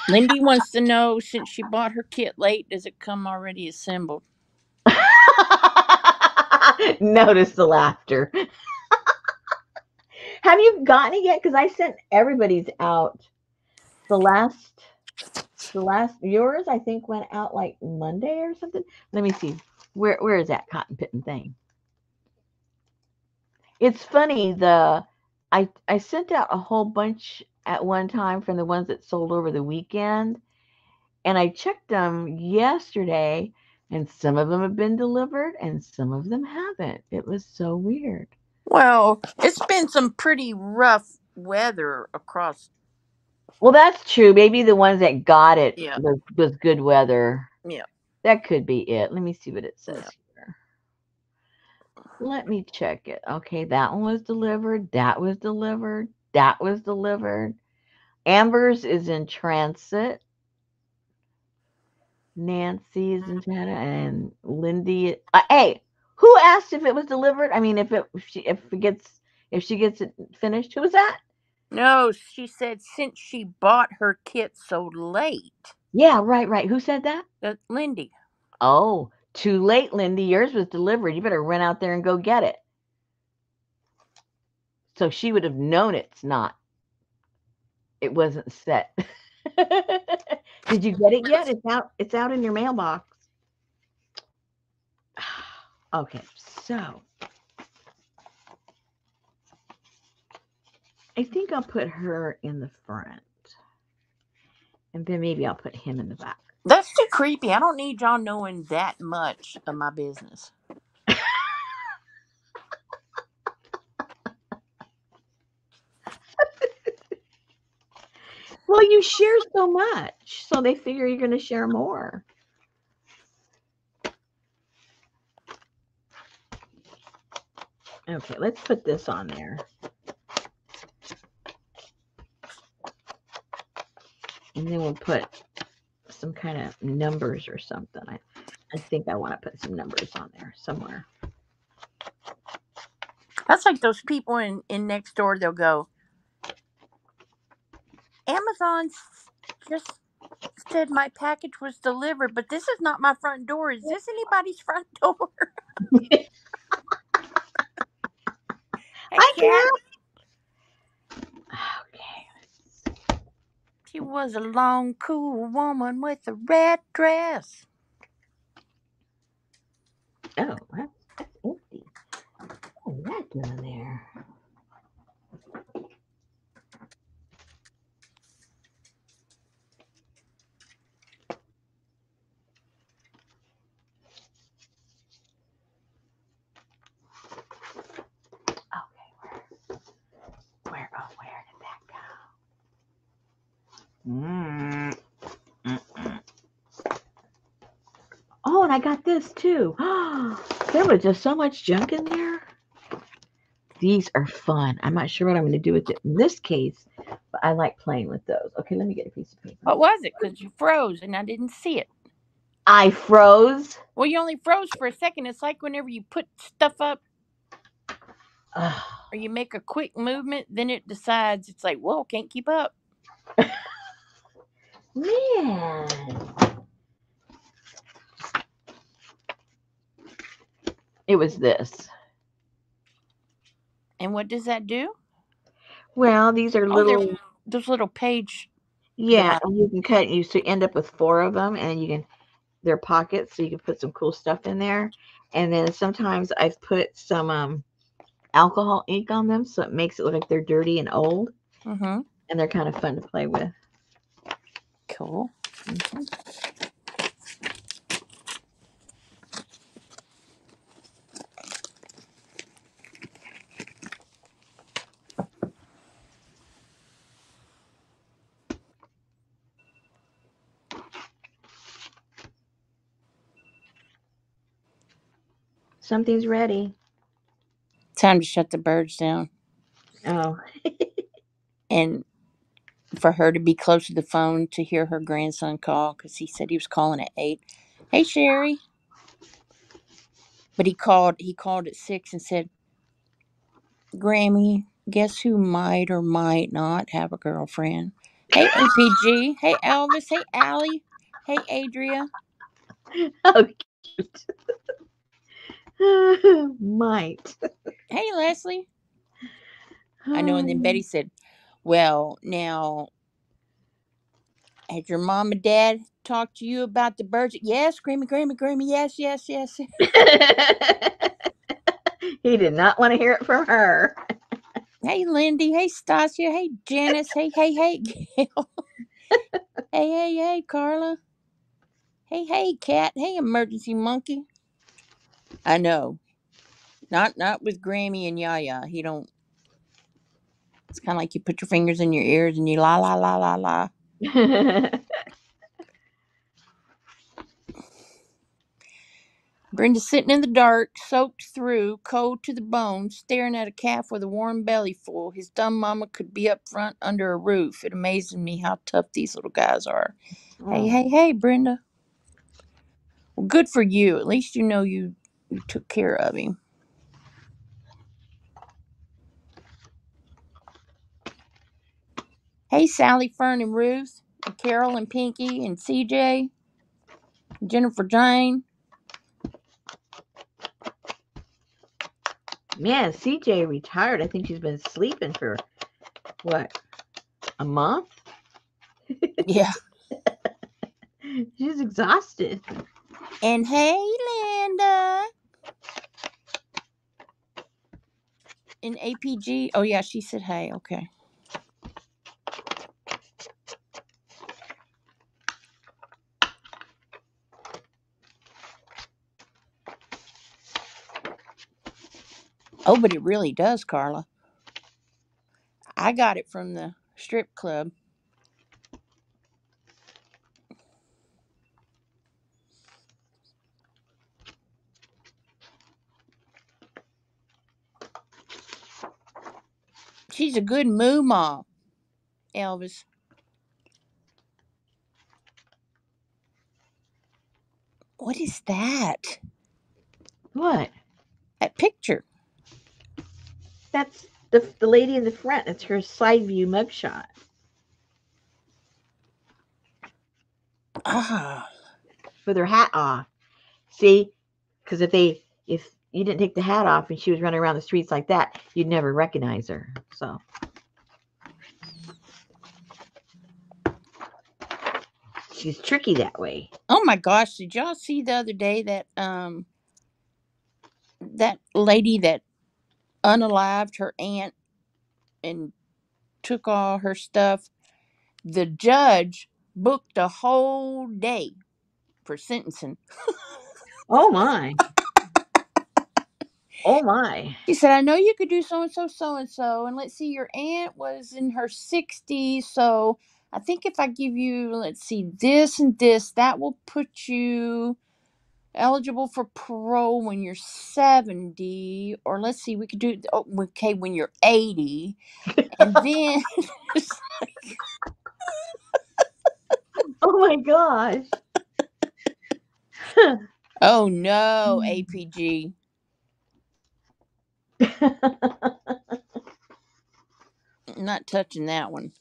Lindy wants to know since she bought her kit late, does it come already assembled? notice the laughter. Have you gotten it yet? Because I sent everybody's out. The last, the last yours I think went out like Monday or something. Let me see. Where where is that cotton pitting thing? It's funny. The I I sent out a whole bunch at one time from the ones that sold over the weekend, and I checked them yesterday, and some of them have been delivered, and some of them haven't. It was so weird. Well, it's been some pretty rough weather across. Well, that's true. Maybe the ones that got it Yeah. was, was good weather. Yeah. That could be it. Let me see what it says Yeah. here. Let me check it. Okay, that one was delivered. That was delivered. That was delivered. Amber's is in transit. Nancy is in transit, and Lindy. Uh, hey, who asked if it was delivered? I mean, if it if she if it gets if she gets it finished, who was that? No, she said since she bought her kit so late. Yeah, right, right. Who said that? That Lindy. Oh, too late, Lindy. Yours was delivered. You better run out there and go get it. So she would have known it's not. It wasn't set. Did you get it yet? It's out. It's out in your mailbox. Okay, so I think I'll put her in the front, and then maybe I'll put him in the back. That's too creepy. I don't need y'all knowing that much of my business. Well, you share so much, so they figure you're going to share more. Okay, let's put this on there. And then we'll put some kind of numbers or something. I, I think I want to put some numbers on there somewhere. That's like those people in, in next door. They'll go, Amazon s- just said my package was delivered, but this is not my front door. Is this anybody's front door? Hi, cat. Okay. She was a long, cool woman with a red dress. Oh, that's, that's empty. Is that doing there? Okay, where? Where? Oh, where did go? Mm. Mm-mm. Oh, and I got this too. there was just so much junk in there. These are fun. I'm not sure what I'm going to do with it in this case, but I like playing with those. Okay, let me get a piece of paper. What was it? Because you froze and I didn't see it. I froze. Well, you only froze for a second. It's like whenever you put stuff up or you make a quick movement, then it decides it's like, whoa, can't keep up. Man. It was this. And what does that do? Well, these are Oh, little, Those little page. yeah, and you can cut, you so end up with four of them, and you can, they're pockets, so you can put some cool stuff in there. And then sometimes I've put some um, alcohol ink on them, so it makes it look like they're dirty and old, Mm-hmm. and they're kind of fun to play with. Cool. Mhm. Something's ready. Time to shut the birds down. Oh, And for her to be close to the phone to hear her grandson call because he said he was calling at eight. Hey, Sherry. But he called. He called at six and said, "Grammy, guess who might or might not have a girlfriend?" Hey, APG. Hey, Elvis. Hey, Allie. Hey, Adria. Oh, cute. Might. Hey, Leslie. I know. And then Betty said, "Well, now." Has your mom and dad talked to you about the birds? Yes, Grammy, Grammy, Grammy. Yes, yes, yes. he did not want to hear it from her. Hey, Lindy. Hey, Stasia. Hey, Janice. Hey, hey, hey, Gail. hey, hey, hey, Carla. Hey, hey, cat. Hey, emergency monkey. I know. Not not with Grammy and Yaya. He don't. It's kind of like you put your fingers in your ears and you la la la la la. Brenda's sitting in the dark, soaked through, cold to the bone, staring at a calf with a warm belly full. His dumb mama could be up front under a roof. It amazes me how tough these little guys are. Hey, mm. hey, hey, Brenda. Well, good for you. At least you know you, you took care of him. Hey, Sally, Fern, and Ruth, and Carol, and Pinky, and CJ, and Jennifer Jane. Man, CJ retired. I think she's been sleeping for what? A month? Yeah. She's exhausted. And hey, Linda. In APG. Oh, yeah, she said hey. Okay. Oh, but it really does, Carla. I got it from the strip club. She's a good moo ma, Elvis. What is that? What? That picture. That's the the lady in the front. That's her side view mugshot. Ah, with her hat off. See, because if they if you didn't take the hat off and she was running around the streets like that, you'd never recognize her. So she's tricky that way. oh my gosh! Did y'all see the other day that um that lady that unalived her aunt and took all her stuff? The judge booked a whole day for sentencing. Oh my. Oh my. He said, I know you could do so and so, so and so. And let's see, your aunt was in her 60s. So I think if I give you, let's see, this and this, that will put you eligible for parole when you're 70. Or let's see, we could do, oh, okay, when you're 80. And then, Oh my gosh. oh no, hmm. APG. Not touching that one.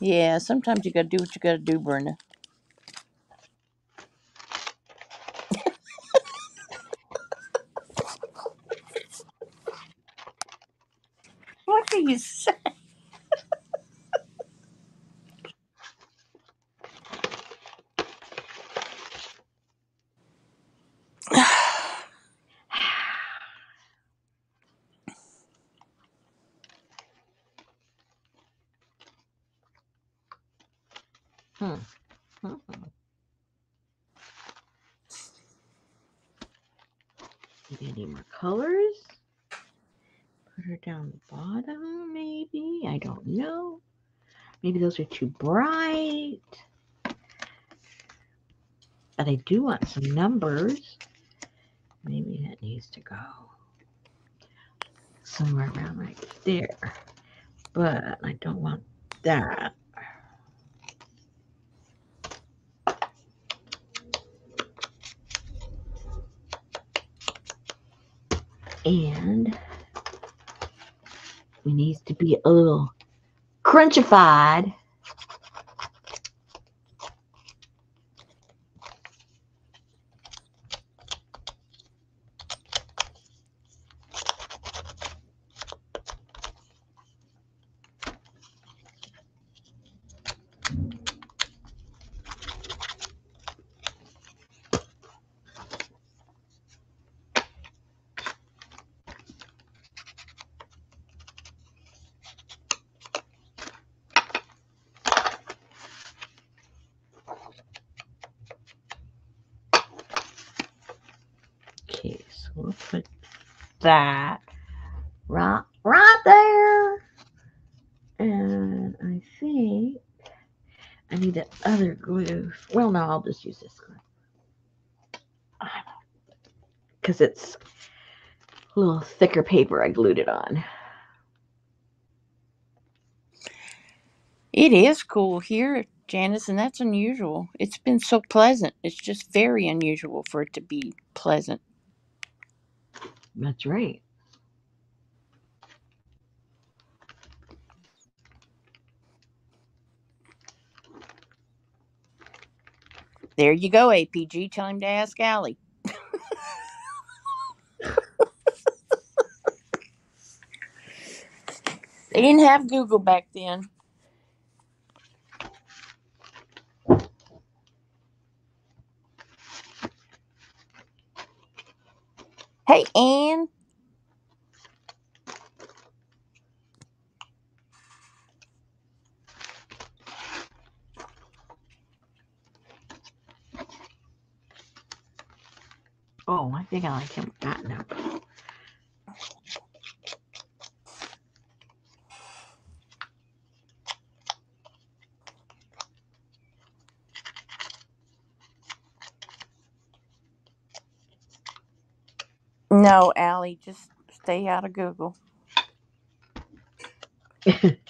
Yeah, sometimes you gotta do what you gotta do, Brenda. What do you say? those are too bright. But I do want some numbers. Maybe that needs to go somewhere around right there. But I don't want that. And it needs to be a little crunchified. That right right there. And I think I need that other glue. Well, no, I'll just use this glue. Because it's a little thicker paper I glued it on. It is cool here, Janice, and that's unusual. It's been so pleasant. It's just very unusual for it to be pleasant. That's right. There you go, APG. Tell him to ask Allie. They didn't have Google back then. Hey, Ann. Oh, I think I like him ah, that now. No, Allie, just stay out of Google.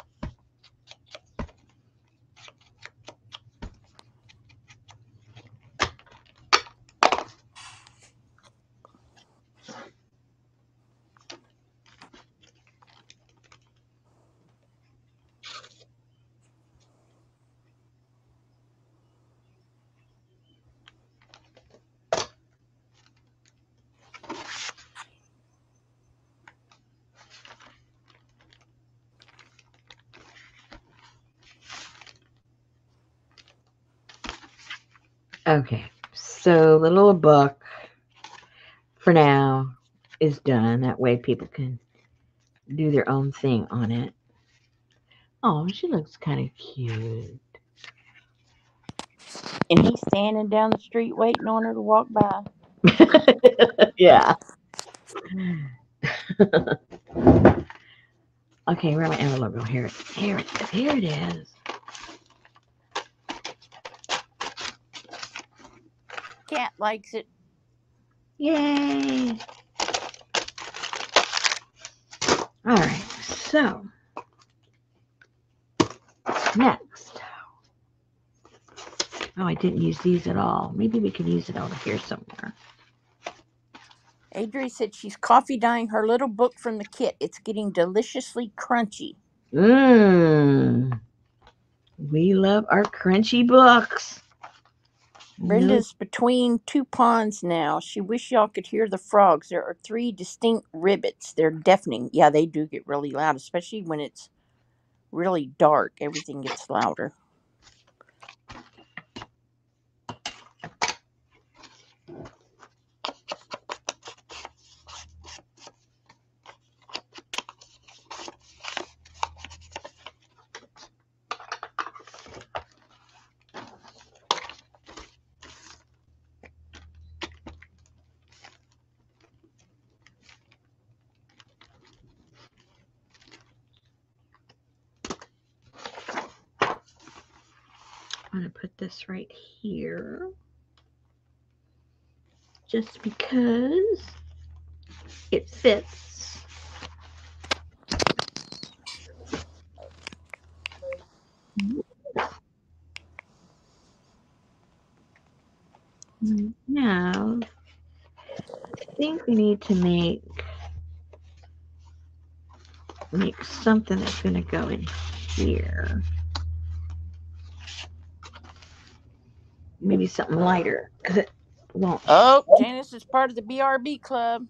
Okay, so the little book for now is done. That way people can do their own thing on it. Oh, she looks kind of cute. And he's standing down the street waiting on her to walk by. yeah. okay, where my arrow logo? Here it, here it, here it is. Cat likes it. Yay! All right, so next. Oh, I didn't use these at all. Maybe we can use it over here somewhere. Adri said she's coffee dyeing her little book from the kit. It's getting deliciously crunchy. Mmm. We love our crunchy books. Brenda's between two ponds now. She wish y'all could hear the frogs. There are three distinct rivets. They're deafening. Yeah, they do get really loud, especially when it's really dark. Everything gets louder. I'm going to put this right here. Just because it fits. Now, I think we need to make make something that's going to go in here. Maybe something lighter because it won't. Oh, Janice is part of the BRB club.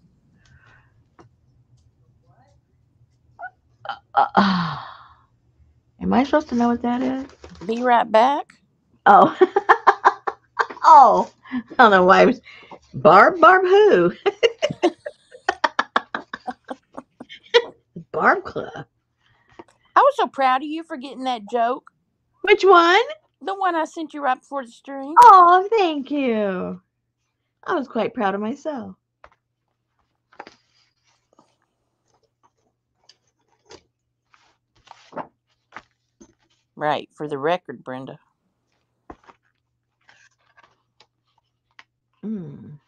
Uh, am I supposed to know what that is? Be right back. Oh. oh. I don't know why I was. Barb, Barb who? Barb Club. I was so proud of you for getting that joke. Which one? The one I sent you right before the stream. Oh, thank you. I was quite proud of myself. Right, for the record, Brenda. Mm.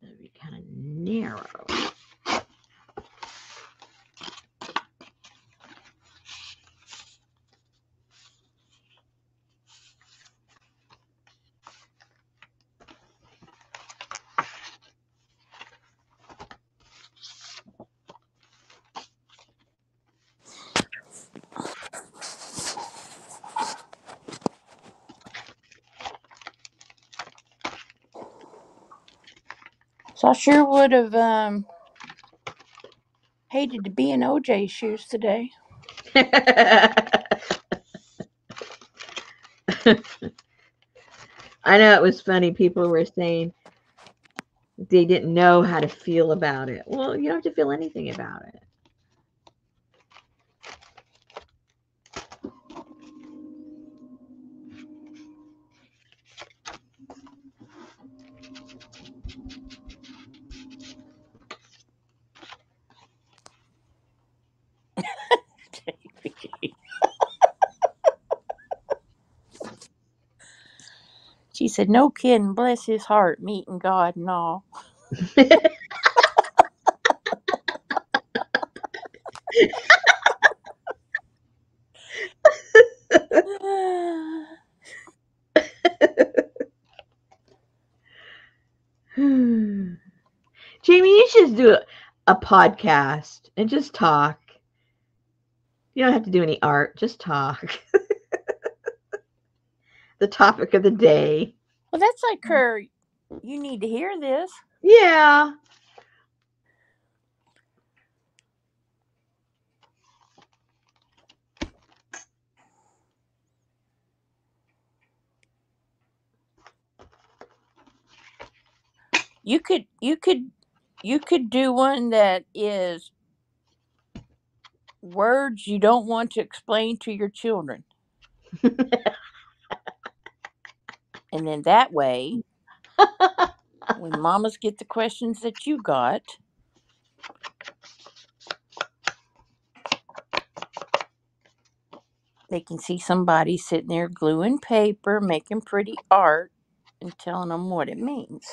That'd be kind of narrow. So I sure would have um, hated to be in OJ's shoes today. I know it was funny. People were saying they didn't know how to feel about it. Well, you don't have to feel anything about it. She said, No kidding, bless his heart, meeting God and all. Jamie, you should do a podcast and just talk. You don't have to do any art, just talk. the topic of the day. Well, that's like her. You need to hear this. Yeah. You could, you could, you could do one that is words you don't want to explain to your children. and then that way, when mamas get the questions that you got, they can see somebody sitting there gluing paper, making pretty art, and telling them what it means.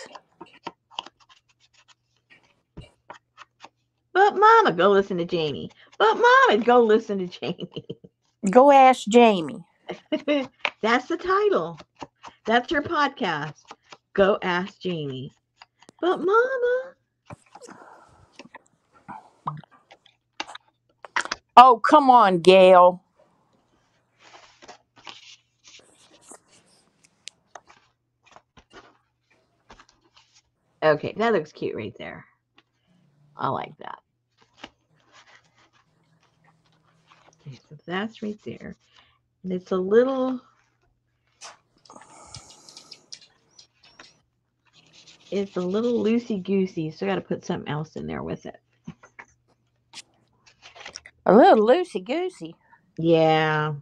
But mama, go listen to Jamie. But mama, go listen to Jamie. Go ask Jamie. That's the title. That's her podcast. Go ask Jamie. But mama. Oh, come on, Gail. Okay, that looks cute right there. I like that. Okay, so that's right there. And it's a little it's a little loosey goosey, so I gotta put something else in there with it. A little loosey goosey. Yeah.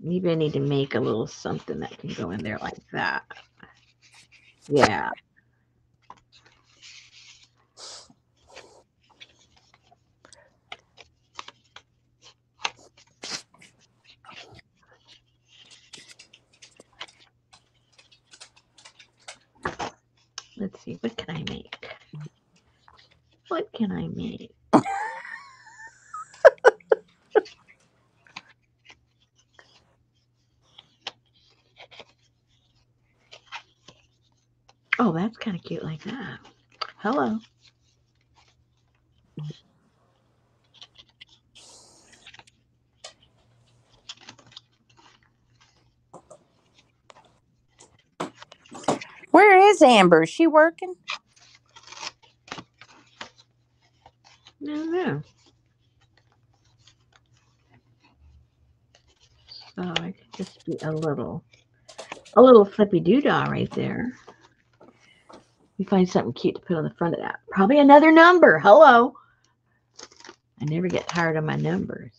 Maybe I need to make a little something that can go in there like that. Yeah. Let's see, what can I make? What can I make? Oh, that's kind of cute like that. Hello. Where is Amber? Is she working? Don't know. So oh, I could just be a little, a little flippy doodah right there. We find something cute to put on the front of that. Probably another number. Hello. I never get tired of my numbers.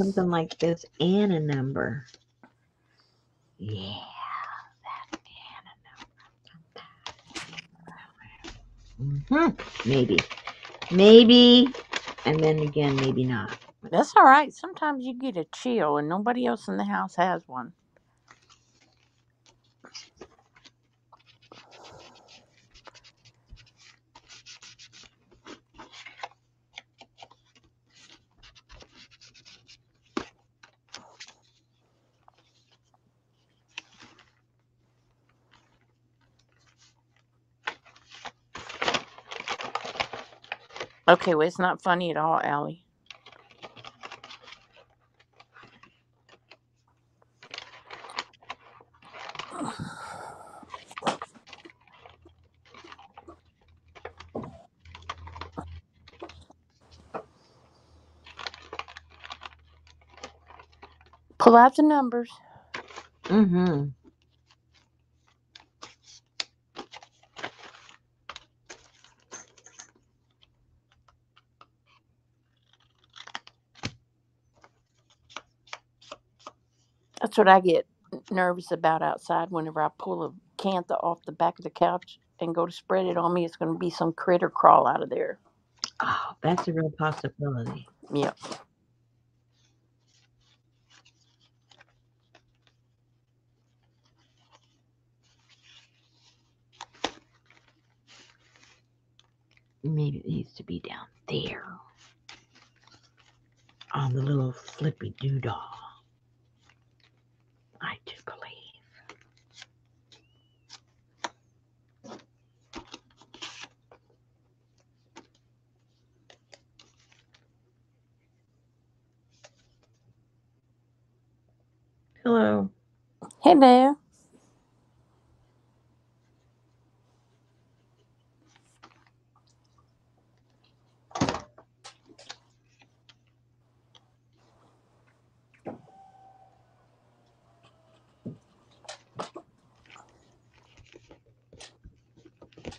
Something like this and a number. Yeah, and a number. hmm Maybe. Maybe. And then again, maybe not. That's all right. Sometimes you get a chill and nobody else in the house has one. Okay, well, it's not funny at all, Allie. Pull out the numbers. Mm-hmm. That's what I get nervous about outside whenever I pull a kantha off the back of the couch and go to spread it on me. It's going to be some critter crawl out of there. Oh, that's a real possibility. Yep. Maybe it needs to be down there. On the little flippy doodah. I do believe. Hello. Hello.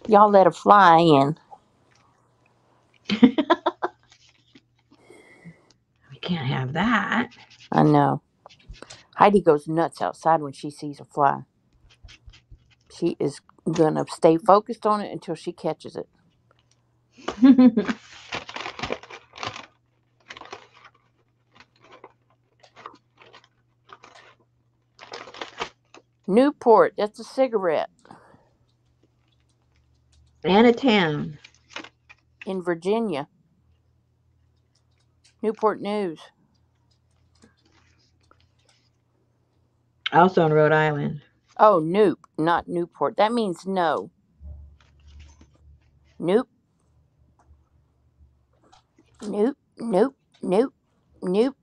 Y'all let her fly in. We can't have that. I know. Heidi goes nuts outside when she sees a fly. She is going to stay focused on it until she catches it. Newport, that's a cigarette and a town. in Virginia. Newport News. Also in Rhode Island. Oh, Noop, not Newport. That means no. Nope. Nope. Nope. Nope. Nope.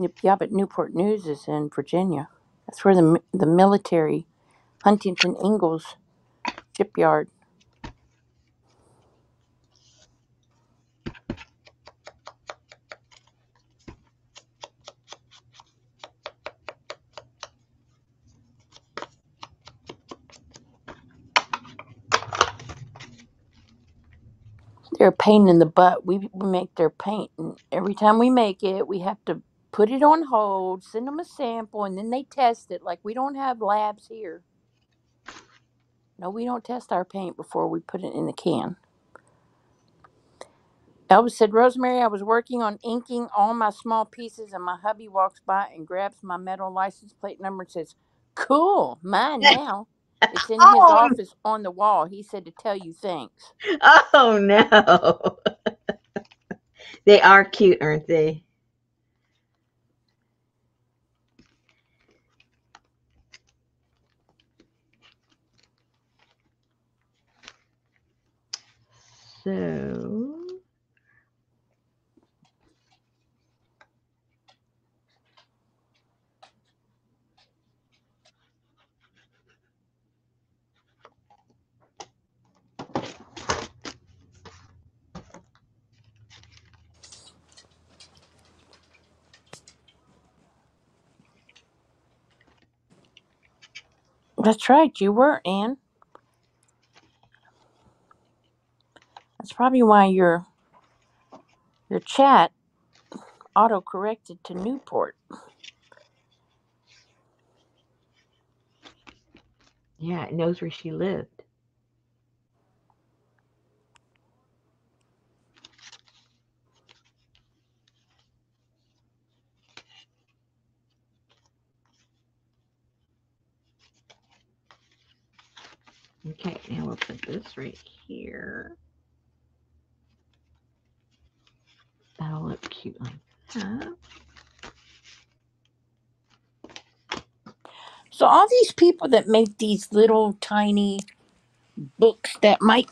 Yep, Yeah, but Newport News is in Virginia. That's where the the military, Huntington Ingalls shipyard. They're a pain in the butt. We, we make their paint, and every time we make it, we have to put it on hold, send them a sample, and then they test it. Like we don't have labs here. No, we don't test our paint before we put it in the can. Elvis said, Rosemary, I was working on inking all my small pieces, and my hubby walks by and grabs my metal license plate number and says, Cool, mine now. It's in his Oh. office on the wall. He said to tell you thanks. Oh no. they are cute, aren't they? So That's right, you were, Anne. That's probably why your your chat auto corrected to Newport. yeah, it knows where she lived. Okay, now we'll put this right here. That'll look cute like that. So all these people that make these little tiny books that might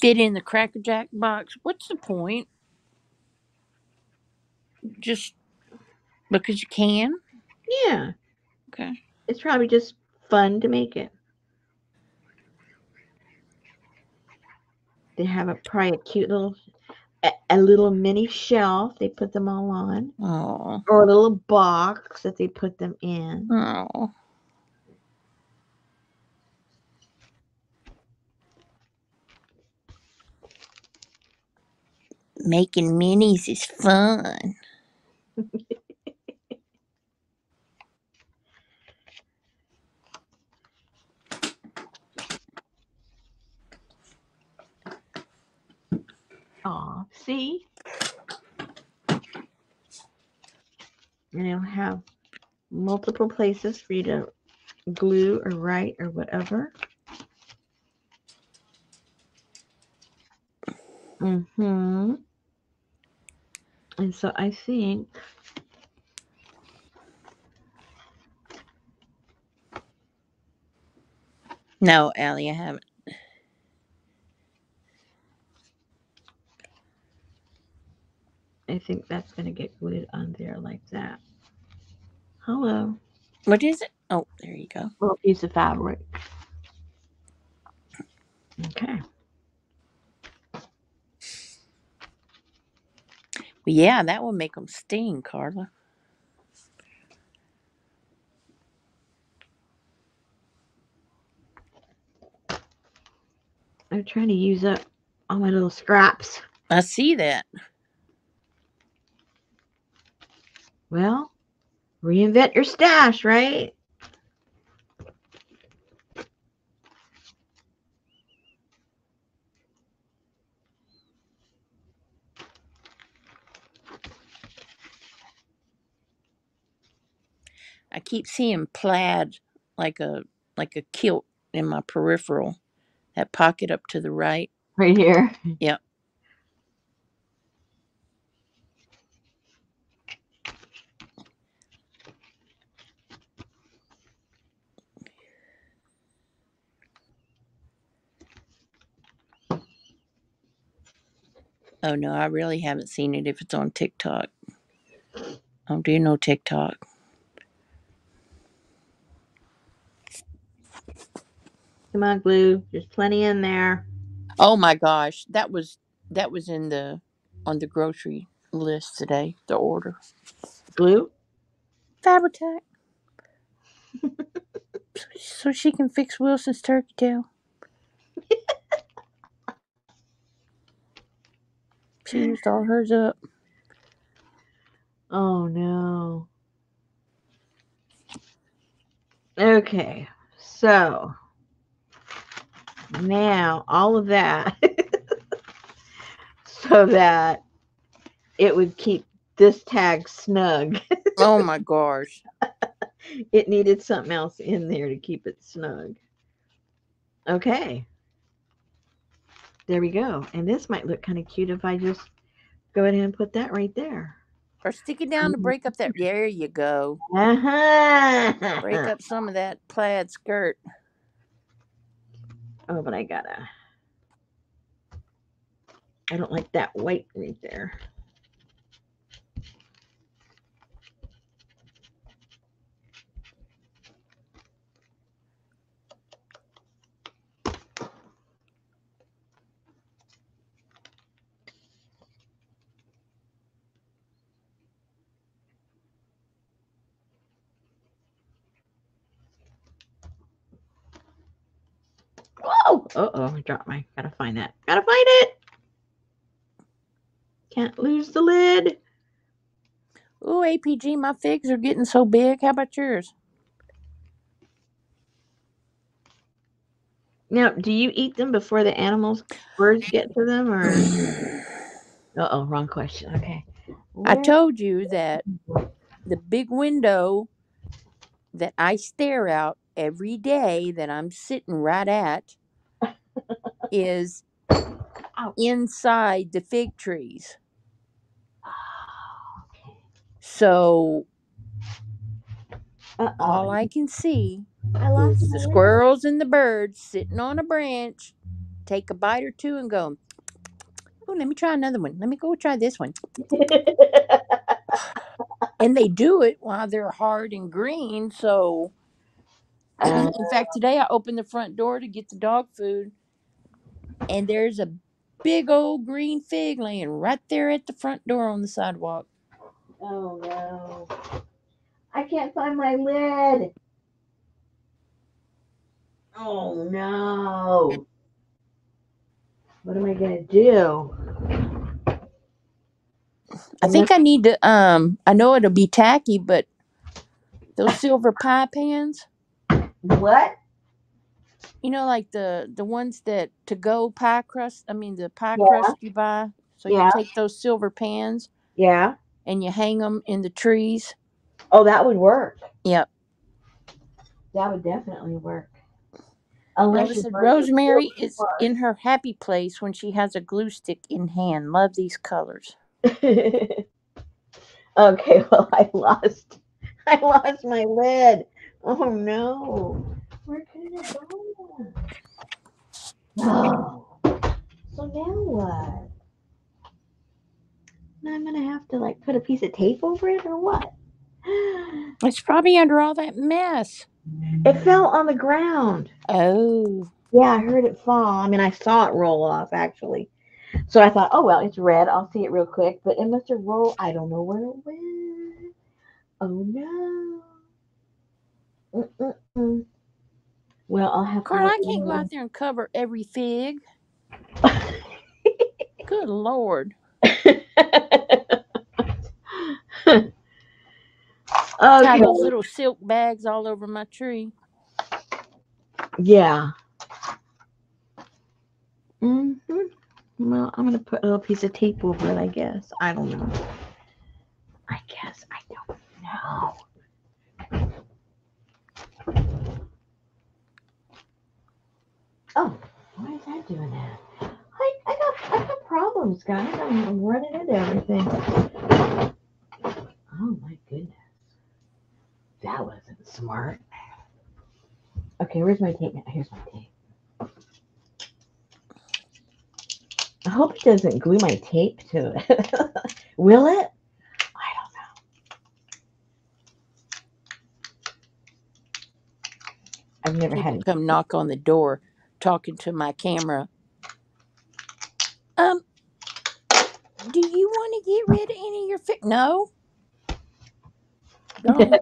fit in the Cracker Jack box, what's the point? Just because you can? Yeah, Okay. it's probably just fun to make it. They have a probably a cute little a, a little mini shelf they put them all on, Oh. or a little box that they put them in. Oh. Making minis is fun. Aw, see? And it'll have multiple places for you to glue or write or whatever. Mm-hmm. And so I think No, Allie, I haven't. I think that's gonna get glued on there like that. Hello. What is it? Oh, there you go. Little piece of fabric. Okay. Yeah, that will make them sting, Carla. I'm trying to use up all my little scraps. I see that. Well, reinvent your stash, right? I keep seeing plaid like a like a kilt in my peripheral. That pocket up to the right. Right here. Yep. Oh no, I really haven't seen it if it's on TikTok. I don't do no TikTok. Come on, glue. There's plenty in there. Oh my gosh, that was that was in the on the grocery list today. The order Glue? Fabric so she can fix Wilson's turkey tail. She used all hers up. Oh no. Okay. So now all of that so that it would keep this tag snug. Oh my gosh. it needed something else in there to keep it snug. Okay. There we go. And this might look kind of cute if I just go ahead and put that right there. Or stick it down to break up that. There you go. Uh-huh. Break up some of that plaid skirt. Oh, but I gotta. I don't like that white right there. Whoa! Uh oh, I dropped my. Gotta find that. Gotta find it. Can't lose the lid. Ooh, APG, my figs are getting so big. How about yours? Now, do you eat them before the animals, birds get to them, or? Uh oh, wrong question. Okay. I told you that the big window that I stare out every day that I'm sitting right at is Ouch. inside the fig trees. Oh, okay. So Uh-oh. all I can see I lost is my the lid. squirrels and the birds sitting on a branch, take a bite or two and go, oh, let me try another one. Let me go try this one. And they do it while they're hard and green. So, Uh, in fact, today I opened the front door to get the dog food, and there's a big old green fig laying right there at the front door on the sidewalk. oh no. I can't find my lid. Oh no. What am I gonna do? I think I need to. Um, I know it'll be tacky, but those silver pie pans, What? You know, like the the ones that to go pie crust. I mean, the pie Yeah. crust you buy. So Yeah. you take those silver pans Yeah. and you hang them in the trees. Oh, that would work. Yep. That would definitely work. Unless Rose you said burn the Rosemary silver is in her happy place when she has a glue stick in hand. Love these colors. okay, well I lost I lost my lid. Oh no. Where could it go? So now what? Now I'm gonna have to like put a piece of tape over it or what? It's probably under all that mess. It fell on the ground. Oh, Yeah, I heard it fall. I mean, I saw it roll off actually. So I thought, oh well, it's red. I'll see it real quick. But it must have rolled. I don't know where it went. Oh no. Mm-mm-mm. Well, I'll have Carl, to. I can't go out there and cover every fig. Good Lord. Got okay. those little silk bags all over my tree. Yeah. hmm Well, I'm gonna put a little piece of tape over it. I guess. I don't know. I guess I don't know. Oh, why is that doing that? I, I got I got problems, guys. I'm, I'm running into everything. Oh my goodness. That wasn't smart. Okay, where's my tape now? Here's my tape. I hope it doesn't glue my tape to it. Will it? I don't know. I've never had it. come knock on the door talking to my camera. Um, do you want to get rid of any of your fig? No. Don't.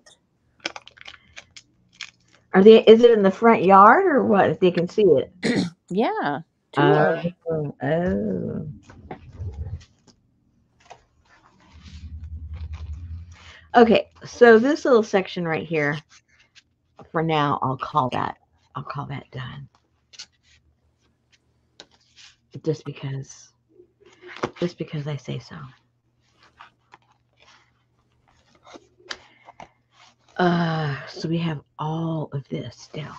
Are they? Is it in the front yard or what? If they can see it. yeah. Two of 'em. Oh. Okay, so this little section right here, for now, I'll call that, I'll call that done. Just because, just because I say so. Uh, so we have all of this still.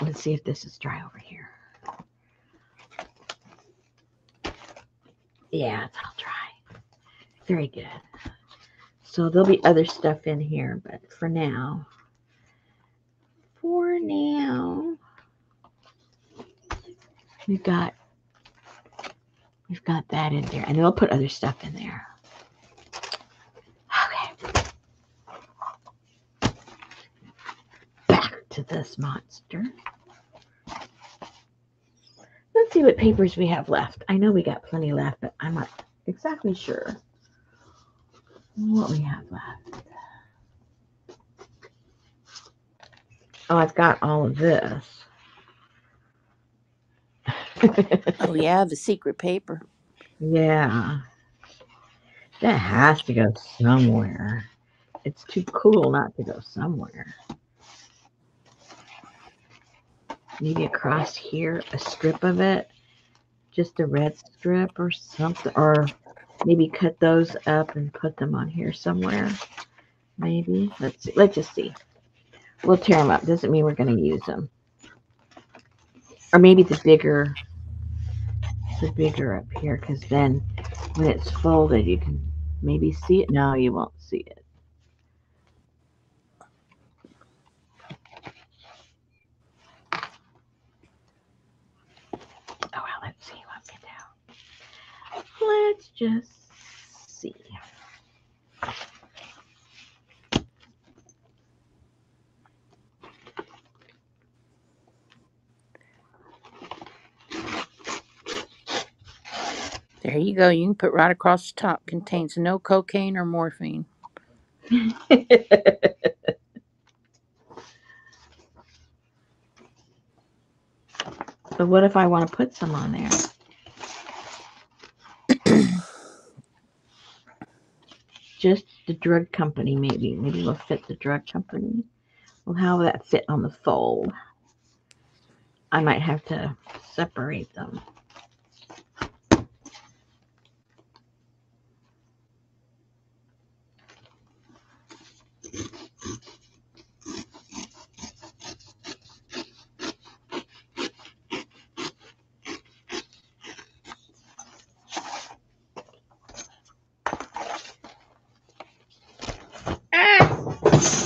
Let's see if this is dry over here. Yeah, it's all dry. Very good. So there'll be other stuff in here, but for now, for now, we've got we've got that in there, and then we'll put other stuff in there. Okay. Back to this monster. Let's see what papers we have left. I know we got plenty left, but I'm not exactly sure what we have left. Oh, I've got all of this. Oh yeah, the secret paper. yeah. That has to go somewhere. It's too cool not to go somewhere. Maybe across here, a strip of it, just a red strip or something, or maybe cut those up and put them on here somewhere. Maybe. Let's see. Let's just see. We'll tear them up. Doesn't mean we're going to use them. Or maybe the bigger, the bigger up here, because then when it's folded, you can maybe see it. No, you won't see it. Oh, well, let's see what we do. Let's just see. There you go. You can put right across the top. Contains no cocaine or morphine. but what if I want to put some on there? Just the drug company, maybe. Maybe we'll fit the drug company. Well, how will that fit on the fold? I might have to separate them.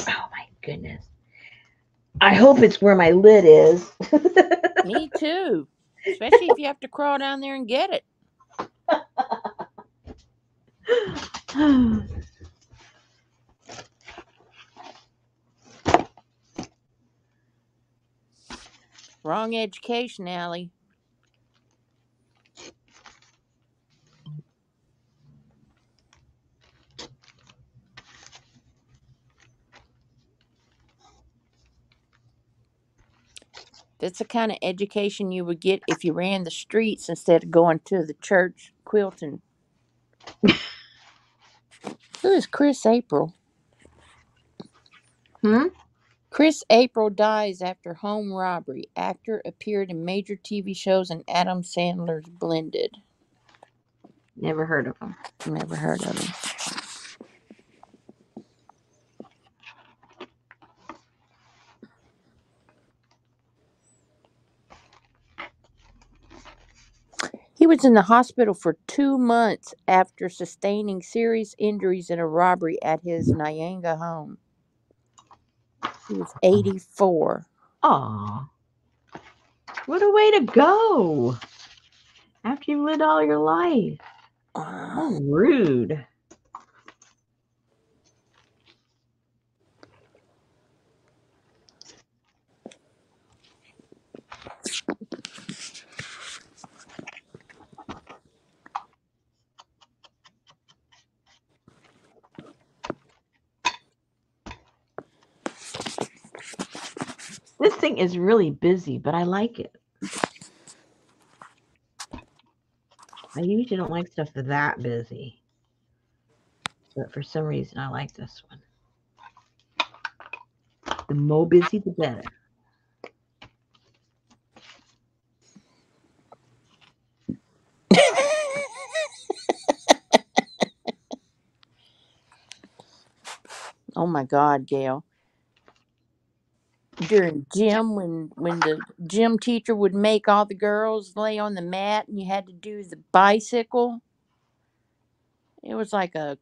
Oh my goodness. I hope it's where my lid is. Me too. Especially if you have to crawl down there and get it. Wrong education, Allie. That's the kind of education you would get if you ran the streets instead of going to the church quilting. Who is Chris April? hmm? Chris April dies after home robbery. Actor appeared in major TV shows and Adam Sandler's Blended. Never heard of him. Never heard of him. He was in the hospital for two months after sustaining serious injuries in a robbery at his Nyanga home. He was 84. Aw. What a way to go. After you've lived all your life. Uh, How rude. Is really busy, but I like it. I usually don't like stuff that busy. But for some reason, I like this one. The more busy, the better. oh my God, Gail. During gym when when the gym teacher would make all the girls lay on the mat and you had to do the bicycle. It was like a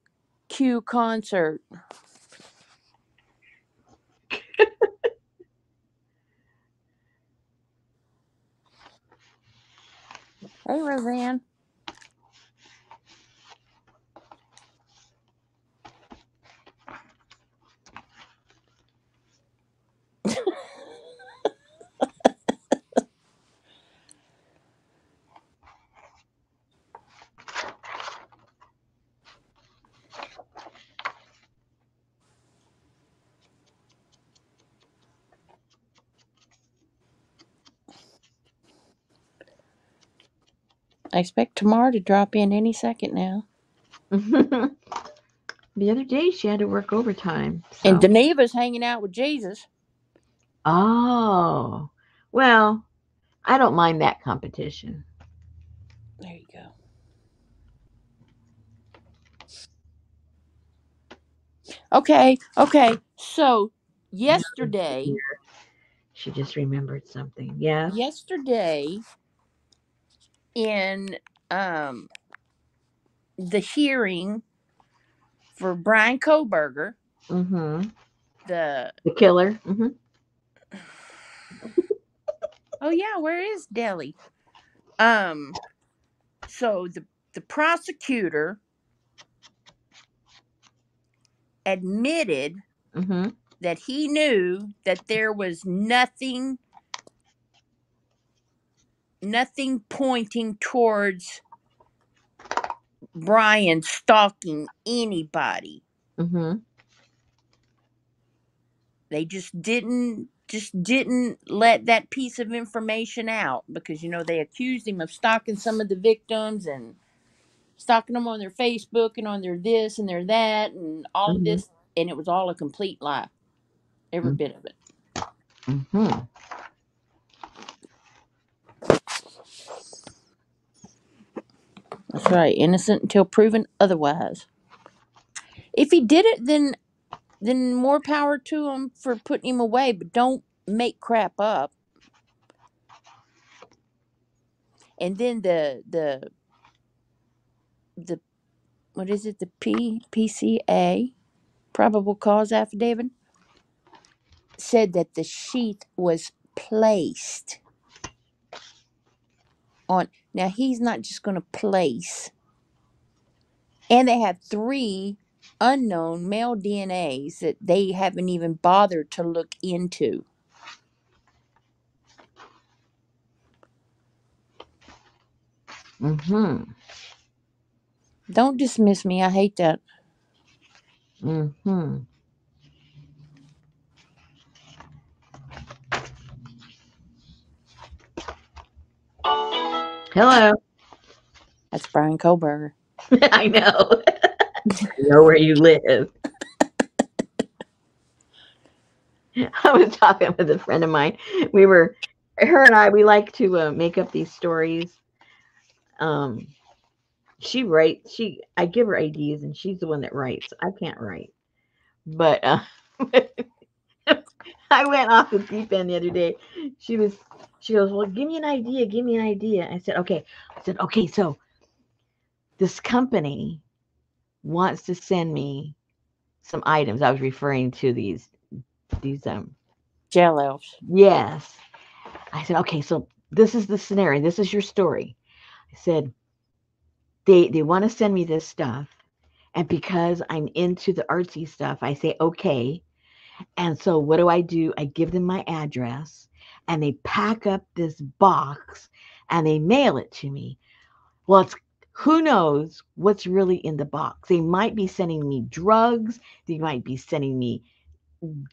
Q concert. Hey Roseanne. I expect Tamar to drop in any second now. the other day she had to work overtime. And so- Daneva's hanging out with Jesus. oh, well, I don't mind that competition. There you go. Okay, okay. So yesterday, She just remembered something. Yeah. yesterday in um the hearing for Bryan Kohberger, Mm-hmm. the The killer. Mm-hmm. oh yeah, where is Deli? Um so the the prosecutor admitted Mm-hmm. that he knew that there was nothing nothing pointing towards Bryan stalking anybody. Mm-hmm. They just didn't just didn't let that piece of information out because you know they accused him of stalking some of the victims and stalking them on their Facebook and on their this and their that and all of Mhm. this and it was all a complete lie. Every Mm. bit of it. Mm-hmm. That's right. Innocent until proven otherwise. If he did it, then then more power to him for putting him away. But don't make crap up. And then the the the what is it? The P PCA probable cause affidavit said that the sheath was placed on. Now he's not just going to place. And they have three unknown male DNAs that they haven't even bothered to look into. Mm-hmm. Don't dismiss me. I hate that. Mm-hmm. Hello. That's Bryan Kohberger. I know. I know where you live. I was talking with a friend of mine. We were, her and I, we like to uh, make up these stories. Um, she writes. She, I give her ideas, and she's the one that writes. I can't write, but uh, I went off the deep end the other day. She was, she goes, "Well, give me an idea. Give me an idea." I said, "Okay." I said, "Okay." So this company wants to send me some items. I was referring to these these um Jail elves. yes. I said, okay, so this is the scenario. This is your story. I said, they they want to send me this stuff. And because I'm into the artsy stuff, I say, okay. And so what do I do? I give them my address and they pack up this box and they mail it to me. Well, it's who knows what's really in the box. They might be sending me drugs, they might be sending me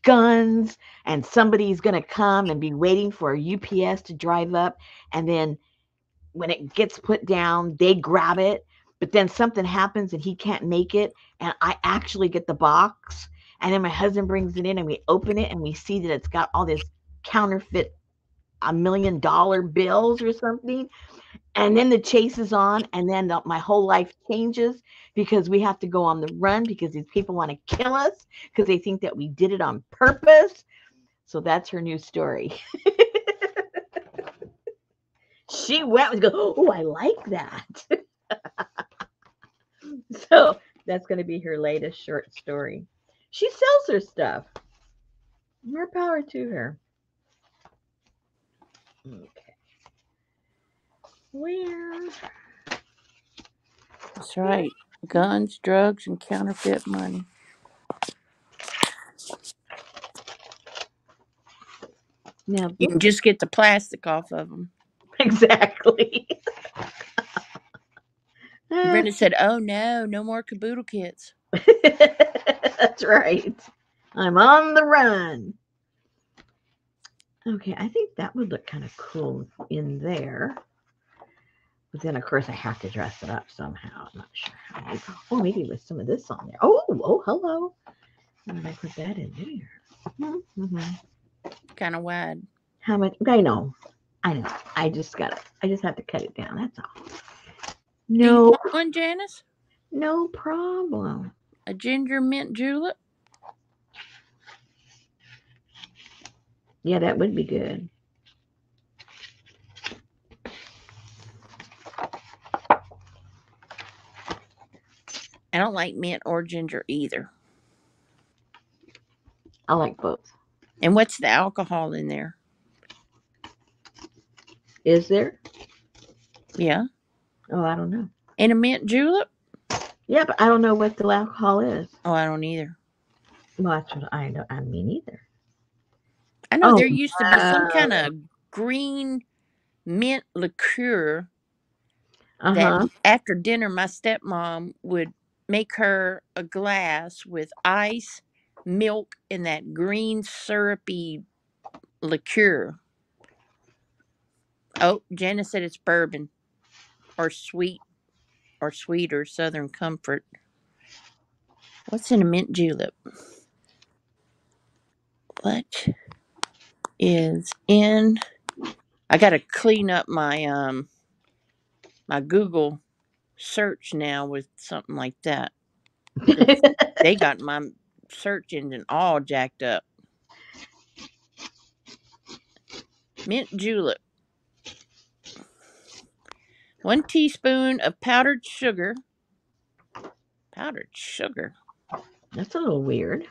guns, and somebody's going to come and be waiting for a UPS to drive up. And then when it gets put down, they grab it. But then something happens and he can't make it. And I actually get the box. And then my husband brings it in and we open it and we see that it's got all this counterfeit a million dollar bills or something. And then the chase is on, and then the, my whole life changes because we have to go on the run because these people want to kill us because they think that we did it on purpose. So that's her new story. she went and go, oh, I like that. so that's going to be her latest short story. She sells her stuff. More power to her. Okay. Where? That's right. Guns, drugs, and counterfeit money. Now, You can just get the plastic off of them. exactly. Brenda said, "Oh no, no more Kaboodle kits." That's right. I'm on the run. Okay, I think that would look kind of cool in there. But then, of course, I have to dress it up somehow. I'm not sure how. Oh, maybe with some of this on there. Oh, oh, hello. How did I put that in there? Mm-hmm. Kind of wide. How much? I know. I know. I just got it. I just have to cut it down. That's all. No, want one, Janice? no problem. A ginger mint julep? Yeah, that would be good. I don't like mint or ginger either. I like both. And what's the alcohol in there? Is there? Yeah, Oh, I don't know. in a mint julep? Yeah, but I don't know what the alcohol is. Oh, I don't either. Well, that's what I don't. I mean, either. I know Oh, there used to be some kind wow. of green mint liqueur Uh that huh. after dinner my stepmom would make her a glass with ice, milk, and that green syrupy liqueur. Oh, Janice said it's bourbon or sweet or sweet or southern comfort. What's in a mint julep? What is in I gotta clean up my um my Google search now with something like that. 'cause They got my search engine all jacked up. Mint julep. One teaspoon of powdered sugar. Powdered sugar. That's a little weird.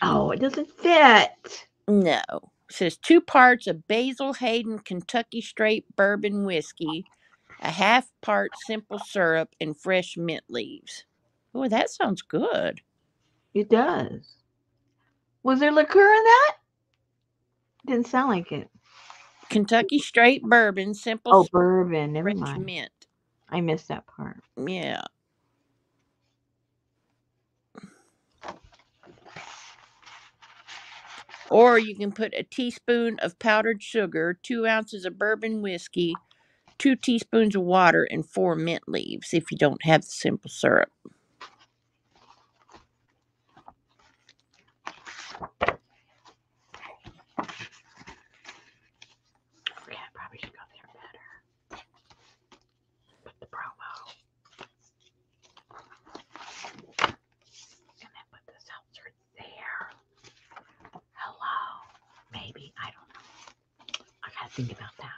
Oh, it doesn't fit. No. It says two parts of Basil Hayden Kentucky Straight Bourbon Whiskey, a half part simple syrup, and fresh mint leaves. Oh, that sounds good. It does. Was there liqueur in that? Didn't sound like it. Kentucky Straight Bourbon, simple Oh, syrup, bourbon. Never mind. mint. I missed that part. Yeah. Or you can put a teaspoon of powdered sugar, two ounces of bourbon whiskey, two teaspoons of water, and four mint leaves if you don't have the simple syrup. Okay, I probably should go there better. Put the promo. And then put the seltzer there. Hello. Maybe. I don't know. I gotta think about that.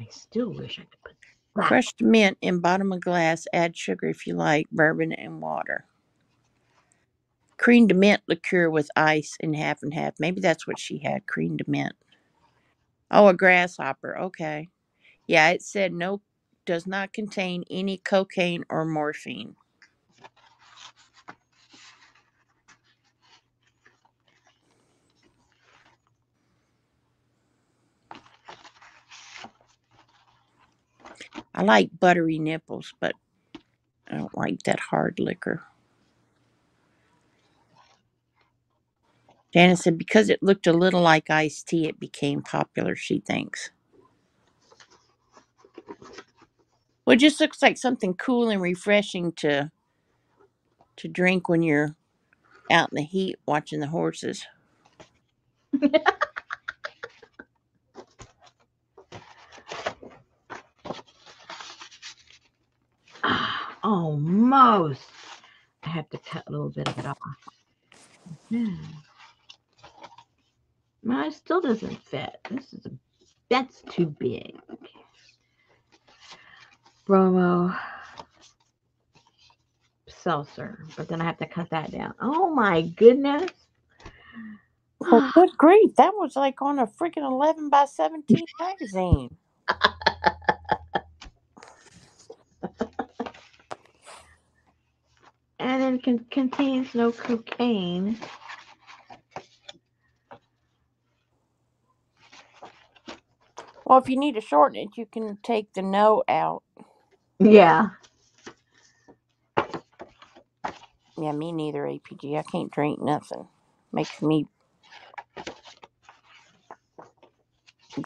I still wish I could put that. Crushed mint in bottom of glass. Add sugar if you like, bourbon and water. Cream Creamed mint liqueur with ice and half and half. Maybe that's what she had. Cream Creamed mint. Oh, a grasshopper. Okay. Yeah, it said no, does not contain any cocaine or morphine. I like buttery nipples, but I don't like that hard liquor. Janice said because it looked a little like iced tea, it became popular, she thinks. Well, it just looks like something cool and refreshing to to drink when you're out in the heat watching the horses. Ah, almost. I have to cut a little bit of it off. Hmm. Yeah. No, still doesn't fit. This is a, that's too big. Bromo seltzer, but then I have to cut that down. Oh my goodness. Oh, good grief. That was like on a freaking 11 by 17 magazine. And it con- contains no cocaine. Well, if you need to shorten it, you can take the no out. Yeah. Yeah, me neither, APG. I can't drink nothing. Makes me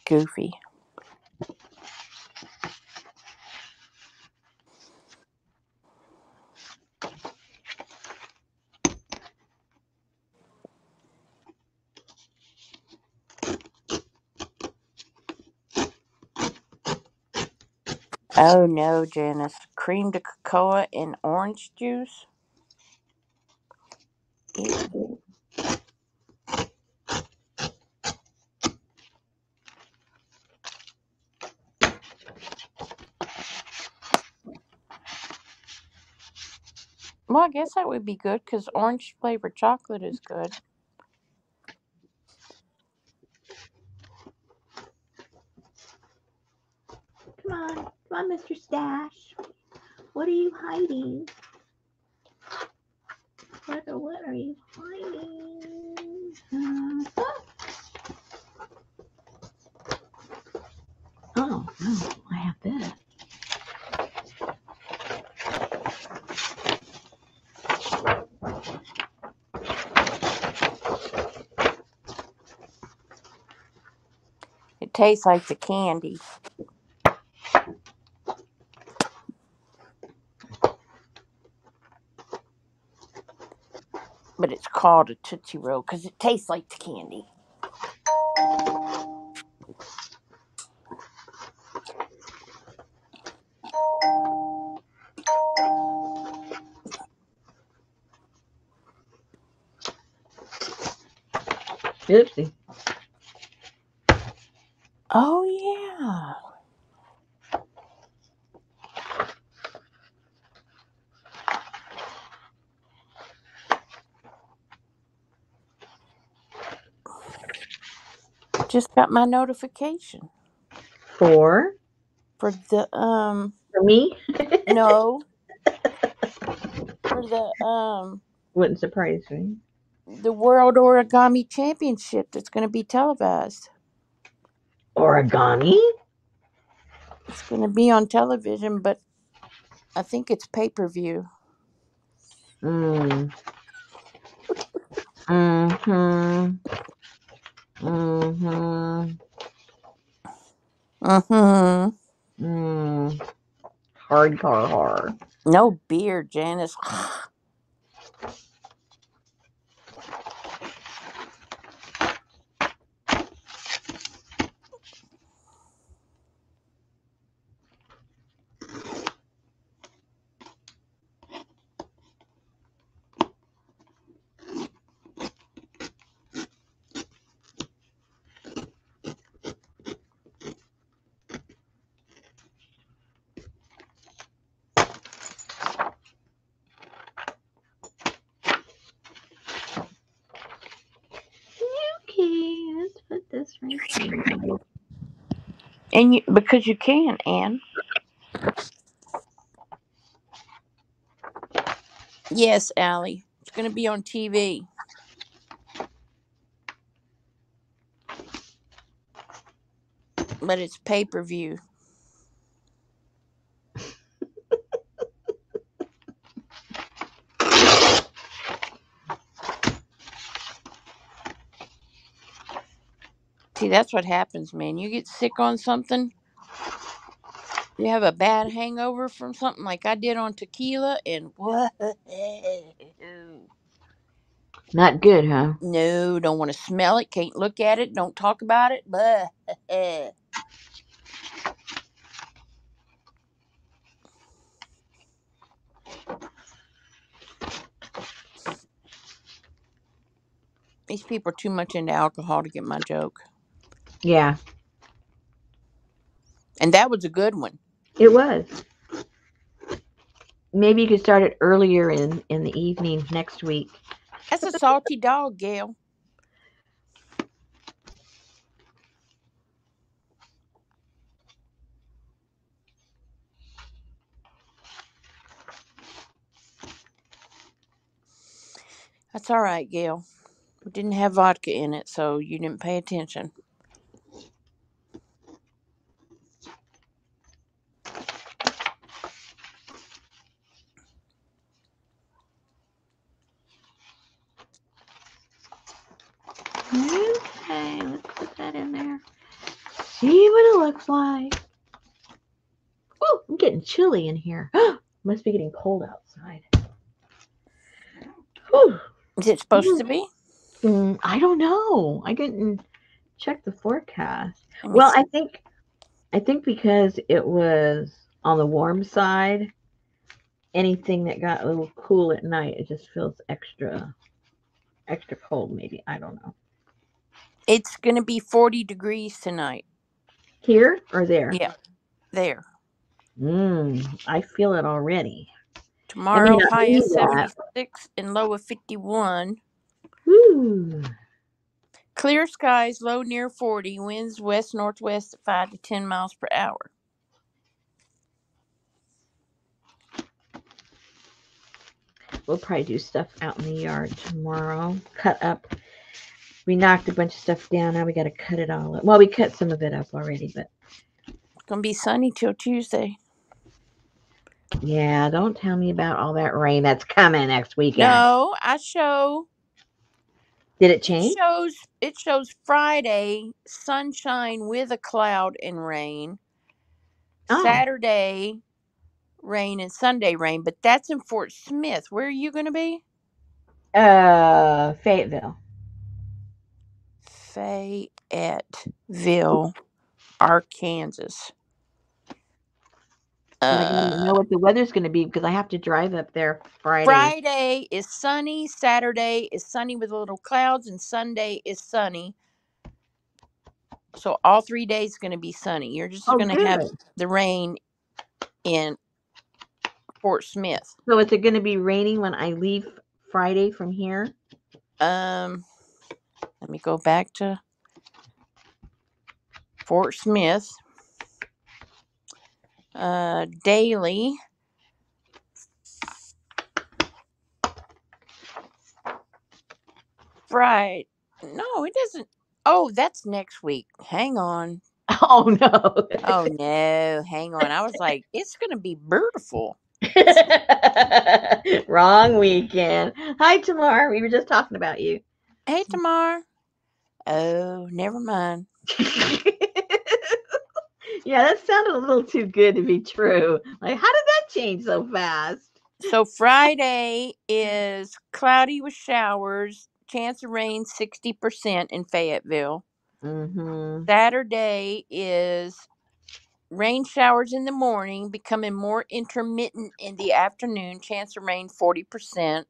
goofy. Oh no, Janice. Cream de cocoa and orange juice? Well, I guess that would be good because orange flavored chocolate is good. Come on. Come on, Mr. Stash. What are you hiding? What, what are you hiding? Uh, oh, no. I have this. It tastes like the candy. But it's called a Tootsie Roll because it tastes like the candy. Oopsie. Oh, yeah. Just got my notification For? for the, um, For me? no, for the, um, Wouldn't surprise me. the World Origami Championship that's going to be televised. Origami? It's going to be on television, but I think it's pay per view. Mm. Mm-hmm. Mm-hmm. Mm-hmm. Mm. Hardcore horror. No beer, Janice. Okay, let's put this right here. And you, because you can, Anne. Yes, Allie. It's going to be on TV. But it's pay per view. See, that's what happens, man. You get sick on something, you have a bad hangover from something like I did on tequila, and what? Not good, huh? No, don't want to smell it, can't look at it, don't talk about it. These people are too much into alcohol to get my joke. Yeah, And that was a good one. it was. Maybe you could start it earlier in in the evening next week. That's a salty dog, Gail. That's all right, Gail. We didn't have vodka in it, so you didn't pay attention. Okay, let's put that in there. See what it looks like. Oh, I'm getting chilly in here. Must be getting cold outside. Whew. Is it supposed to be? Mm, I don't know. I didn't check the forecast. Well, see. I think I think because it was on the warm side, anything that got a little cool at night, it just feels extra extra cold maybe. I don't know. It's going to be 40 degrees tonight. Here or there? Yeah, there. Mm, I feel it already. Tomorrow, not high be of that. 76 and low of 51. Woo. Clear skies, low near 40. Winds west northwest at 5 to 10 miles per hour. We'll probably do stuff out in the yard tomorrow. Cut up. We knocked a bunch of stuff down. Now we got to cut it all up. Well, we cut some of it up already, but It's going to be sunny till Tuesday. yeah, don't tell me about all that rain that's coming next weekend. No, I show Did it change? it shows it shows Friday sunshine with a cloud and rain. Oh. Saturday rain and Sunday rain, but that's in Fort Smith. Where are you going to be? Uh, Fayetteville. Fayetteville, Arkansas. And I gotta know Uh, what the weather's going to be because I have to drive up there Friday. Friday is sunny. Saturday is sunny with a little clouds, and Sunday is sunny. So all three days going to be sunny. You're just Oh, going to have good. the rain in Fort Smith. So is it going to be raining when I leave Friday from here? Um, let me go back to Fort Smith. Uh, daily. Right. No, it doesn't. Oh, that's next week. Hang on. Oh no. Oh no, hang on. I was like, it's gonna be beautiful. Wrong weekend. Hi, Tamar. We were just talking about you. Hey, Tamar. Oh, never mind. yeah, that sounded a little too good to be true. Like, how did that change so fast? So Friday is cloudy with showers, chance of rain 60% in Fayetteville. Mm-hmm. Saturday is rain showers in the morning, becoming more intermittent in the afternoon, chance of rain 40%.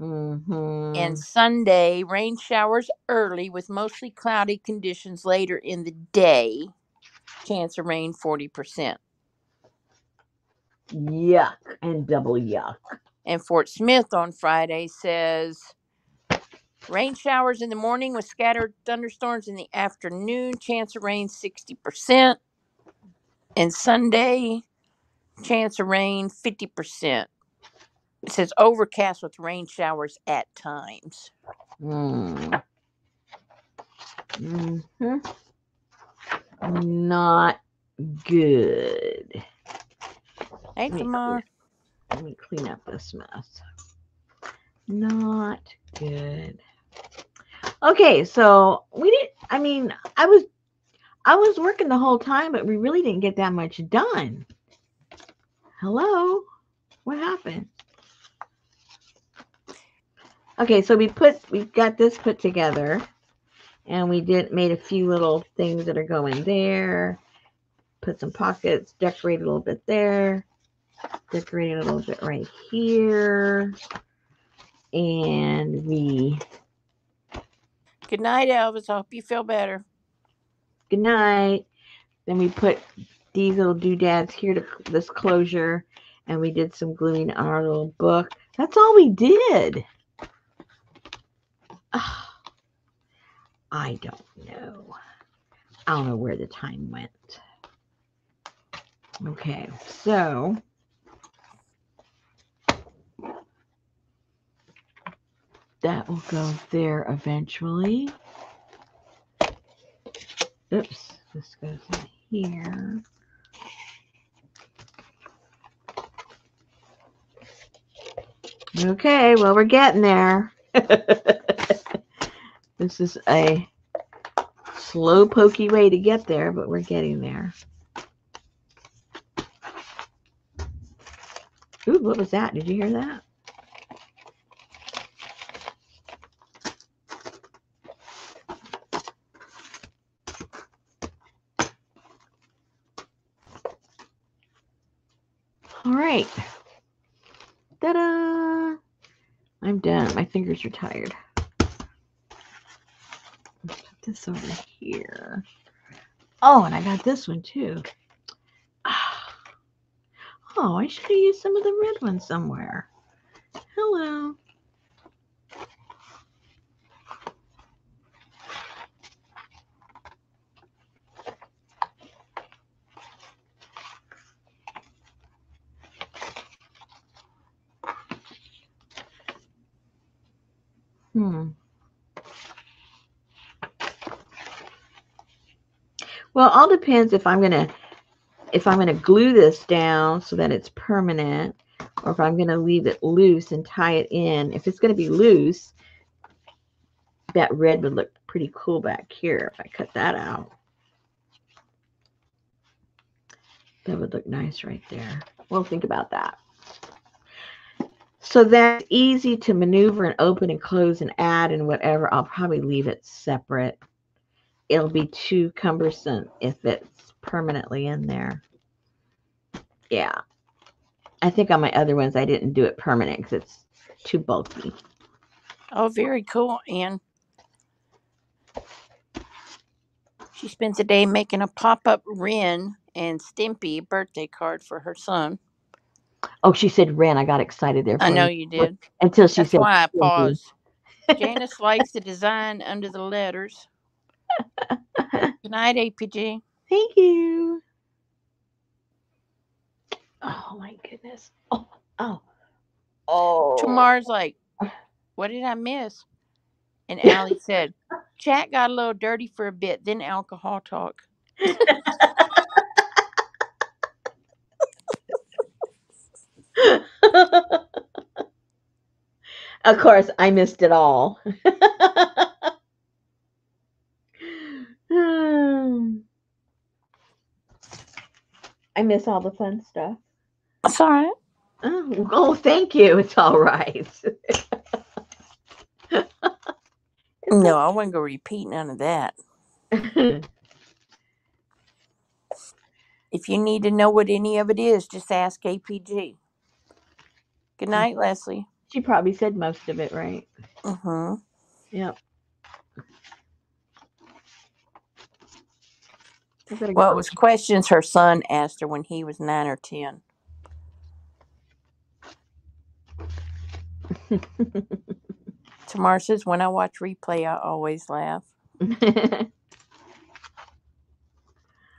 Mm-hmm. And Sunday, rain showers early with mostly cloudy conditions later in the day, chance of rain 40%. yuck and double yuck. And Fort Smith on Friday says rain showers in the morning with scattered thunderstorms in the afternoon, chance of rain 60%. And Sunday, chance of rain 50%. It says overcast with rain showers at times. Mm. hmm Not good. Hey, Let me Tamar. Let me clean up this mess. Not good. Okay, so we didn't. I mean, I was, I was working the whole time, but we really didn't get that much done. Hello, what happened? Okay, so we put, we got this put together, and we did made a few little things that are going there. Put some pockets, decorate a little bit there decorate a little bit right here. And we Good night, Elvis. I hope you feel better. Good night. Then we put these little doodads here to this closure, and we did some gluing on our little book. That's all we did. Ah, I don't know. I don't know where the time went. Okay, so that will go there eventually. Oops, this goes in here. Okay, well, we're getting there. this is a slow, pokey way to get there, but we're getting there. Ooh, what was that? Did you hear that? All right. Ta-da! I'm done. My fingers are tired. This over here. Oh, and I got this one too. Ah. Oh, I should have used some of the red ones somewhere. Hello. Hmm. Well, all depends if I'm gonna if I'm gonna glue this down so that it's permanent, or if I'm gonna leave it loose and tie it in. If it's gonna be loose, that red would look pretty cool back here if I cut that out. That would look nice right there. We'll think about that. So that's easy to maneuver and open and close and add and whatever. I'll probably leave it separate. It'll be too cumbersome if it's permanently in there. Yeah. I think on my other ones, I didn't do it permanent because it's too bulky. Oh, very cool, Anne. She spends a day making a pop-up Ren and Stimpy birthday card for her son. Oh, she said Ren. I got excited there. I know you. you did. Until she That's said why I paused. Janice likes the design under the letters. Good night, APG. Thank you. Oh my goodness. Oh, oh, oh. Tamar's like, what did I miss? And Allie said, chat got a little dirty for a bit, then alcohol talk. of course, I missed it all. I miss all the fun stuff. That's all right. Oh, oh thank you. It's all right. No, I wouldn't go repeat none of that. If you need to know what any of it is, just ask APG. Good night, Leslie. she probably said most of it right. Mm-hmm. Yep. Better Well, it was questions her son asked her when he was nine or ten. Tamar says, when I watch replay, I always laugh.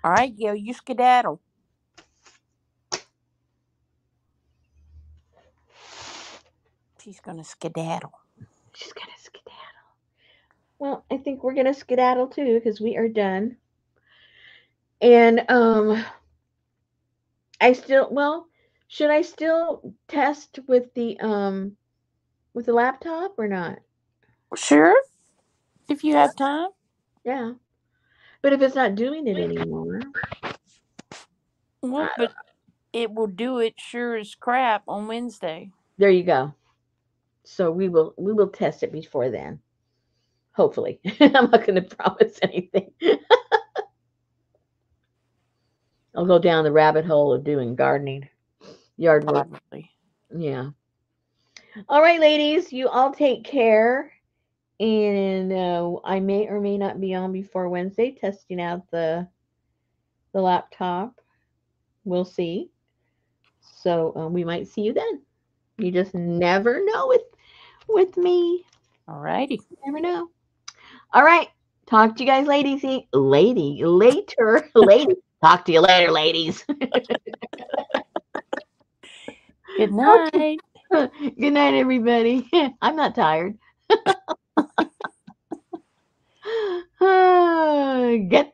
All right, Gil, you skedaddle. She's gonna skedaddle. She's gonna skedaddle. Well, I think we're gonna skedaddle too because we are done. And um, I still well, should I still test with the um, with the laptop or not? Sure, if you have time. Yeah, but if it's not doing it anymore, Well, but it will do it sure as crap on Wednesday. there you go. So we will we will test it before then. Hopefully, I'm not going to promise anything. I'll go down the rabbit hole of doing gardening, yard work. Probably. Yeah. All right, ladies, you all take care. and uh, I may or may not be on before Wednesday testing out the the laptop. We'll see. So um, we might see you then. You just never know with with me. All righty. Never know. All right. Talk to you guys, ladies. Lady, later, lady. Talk to you later, ladies. Good night. Good night, everybody. I'm not tired. Get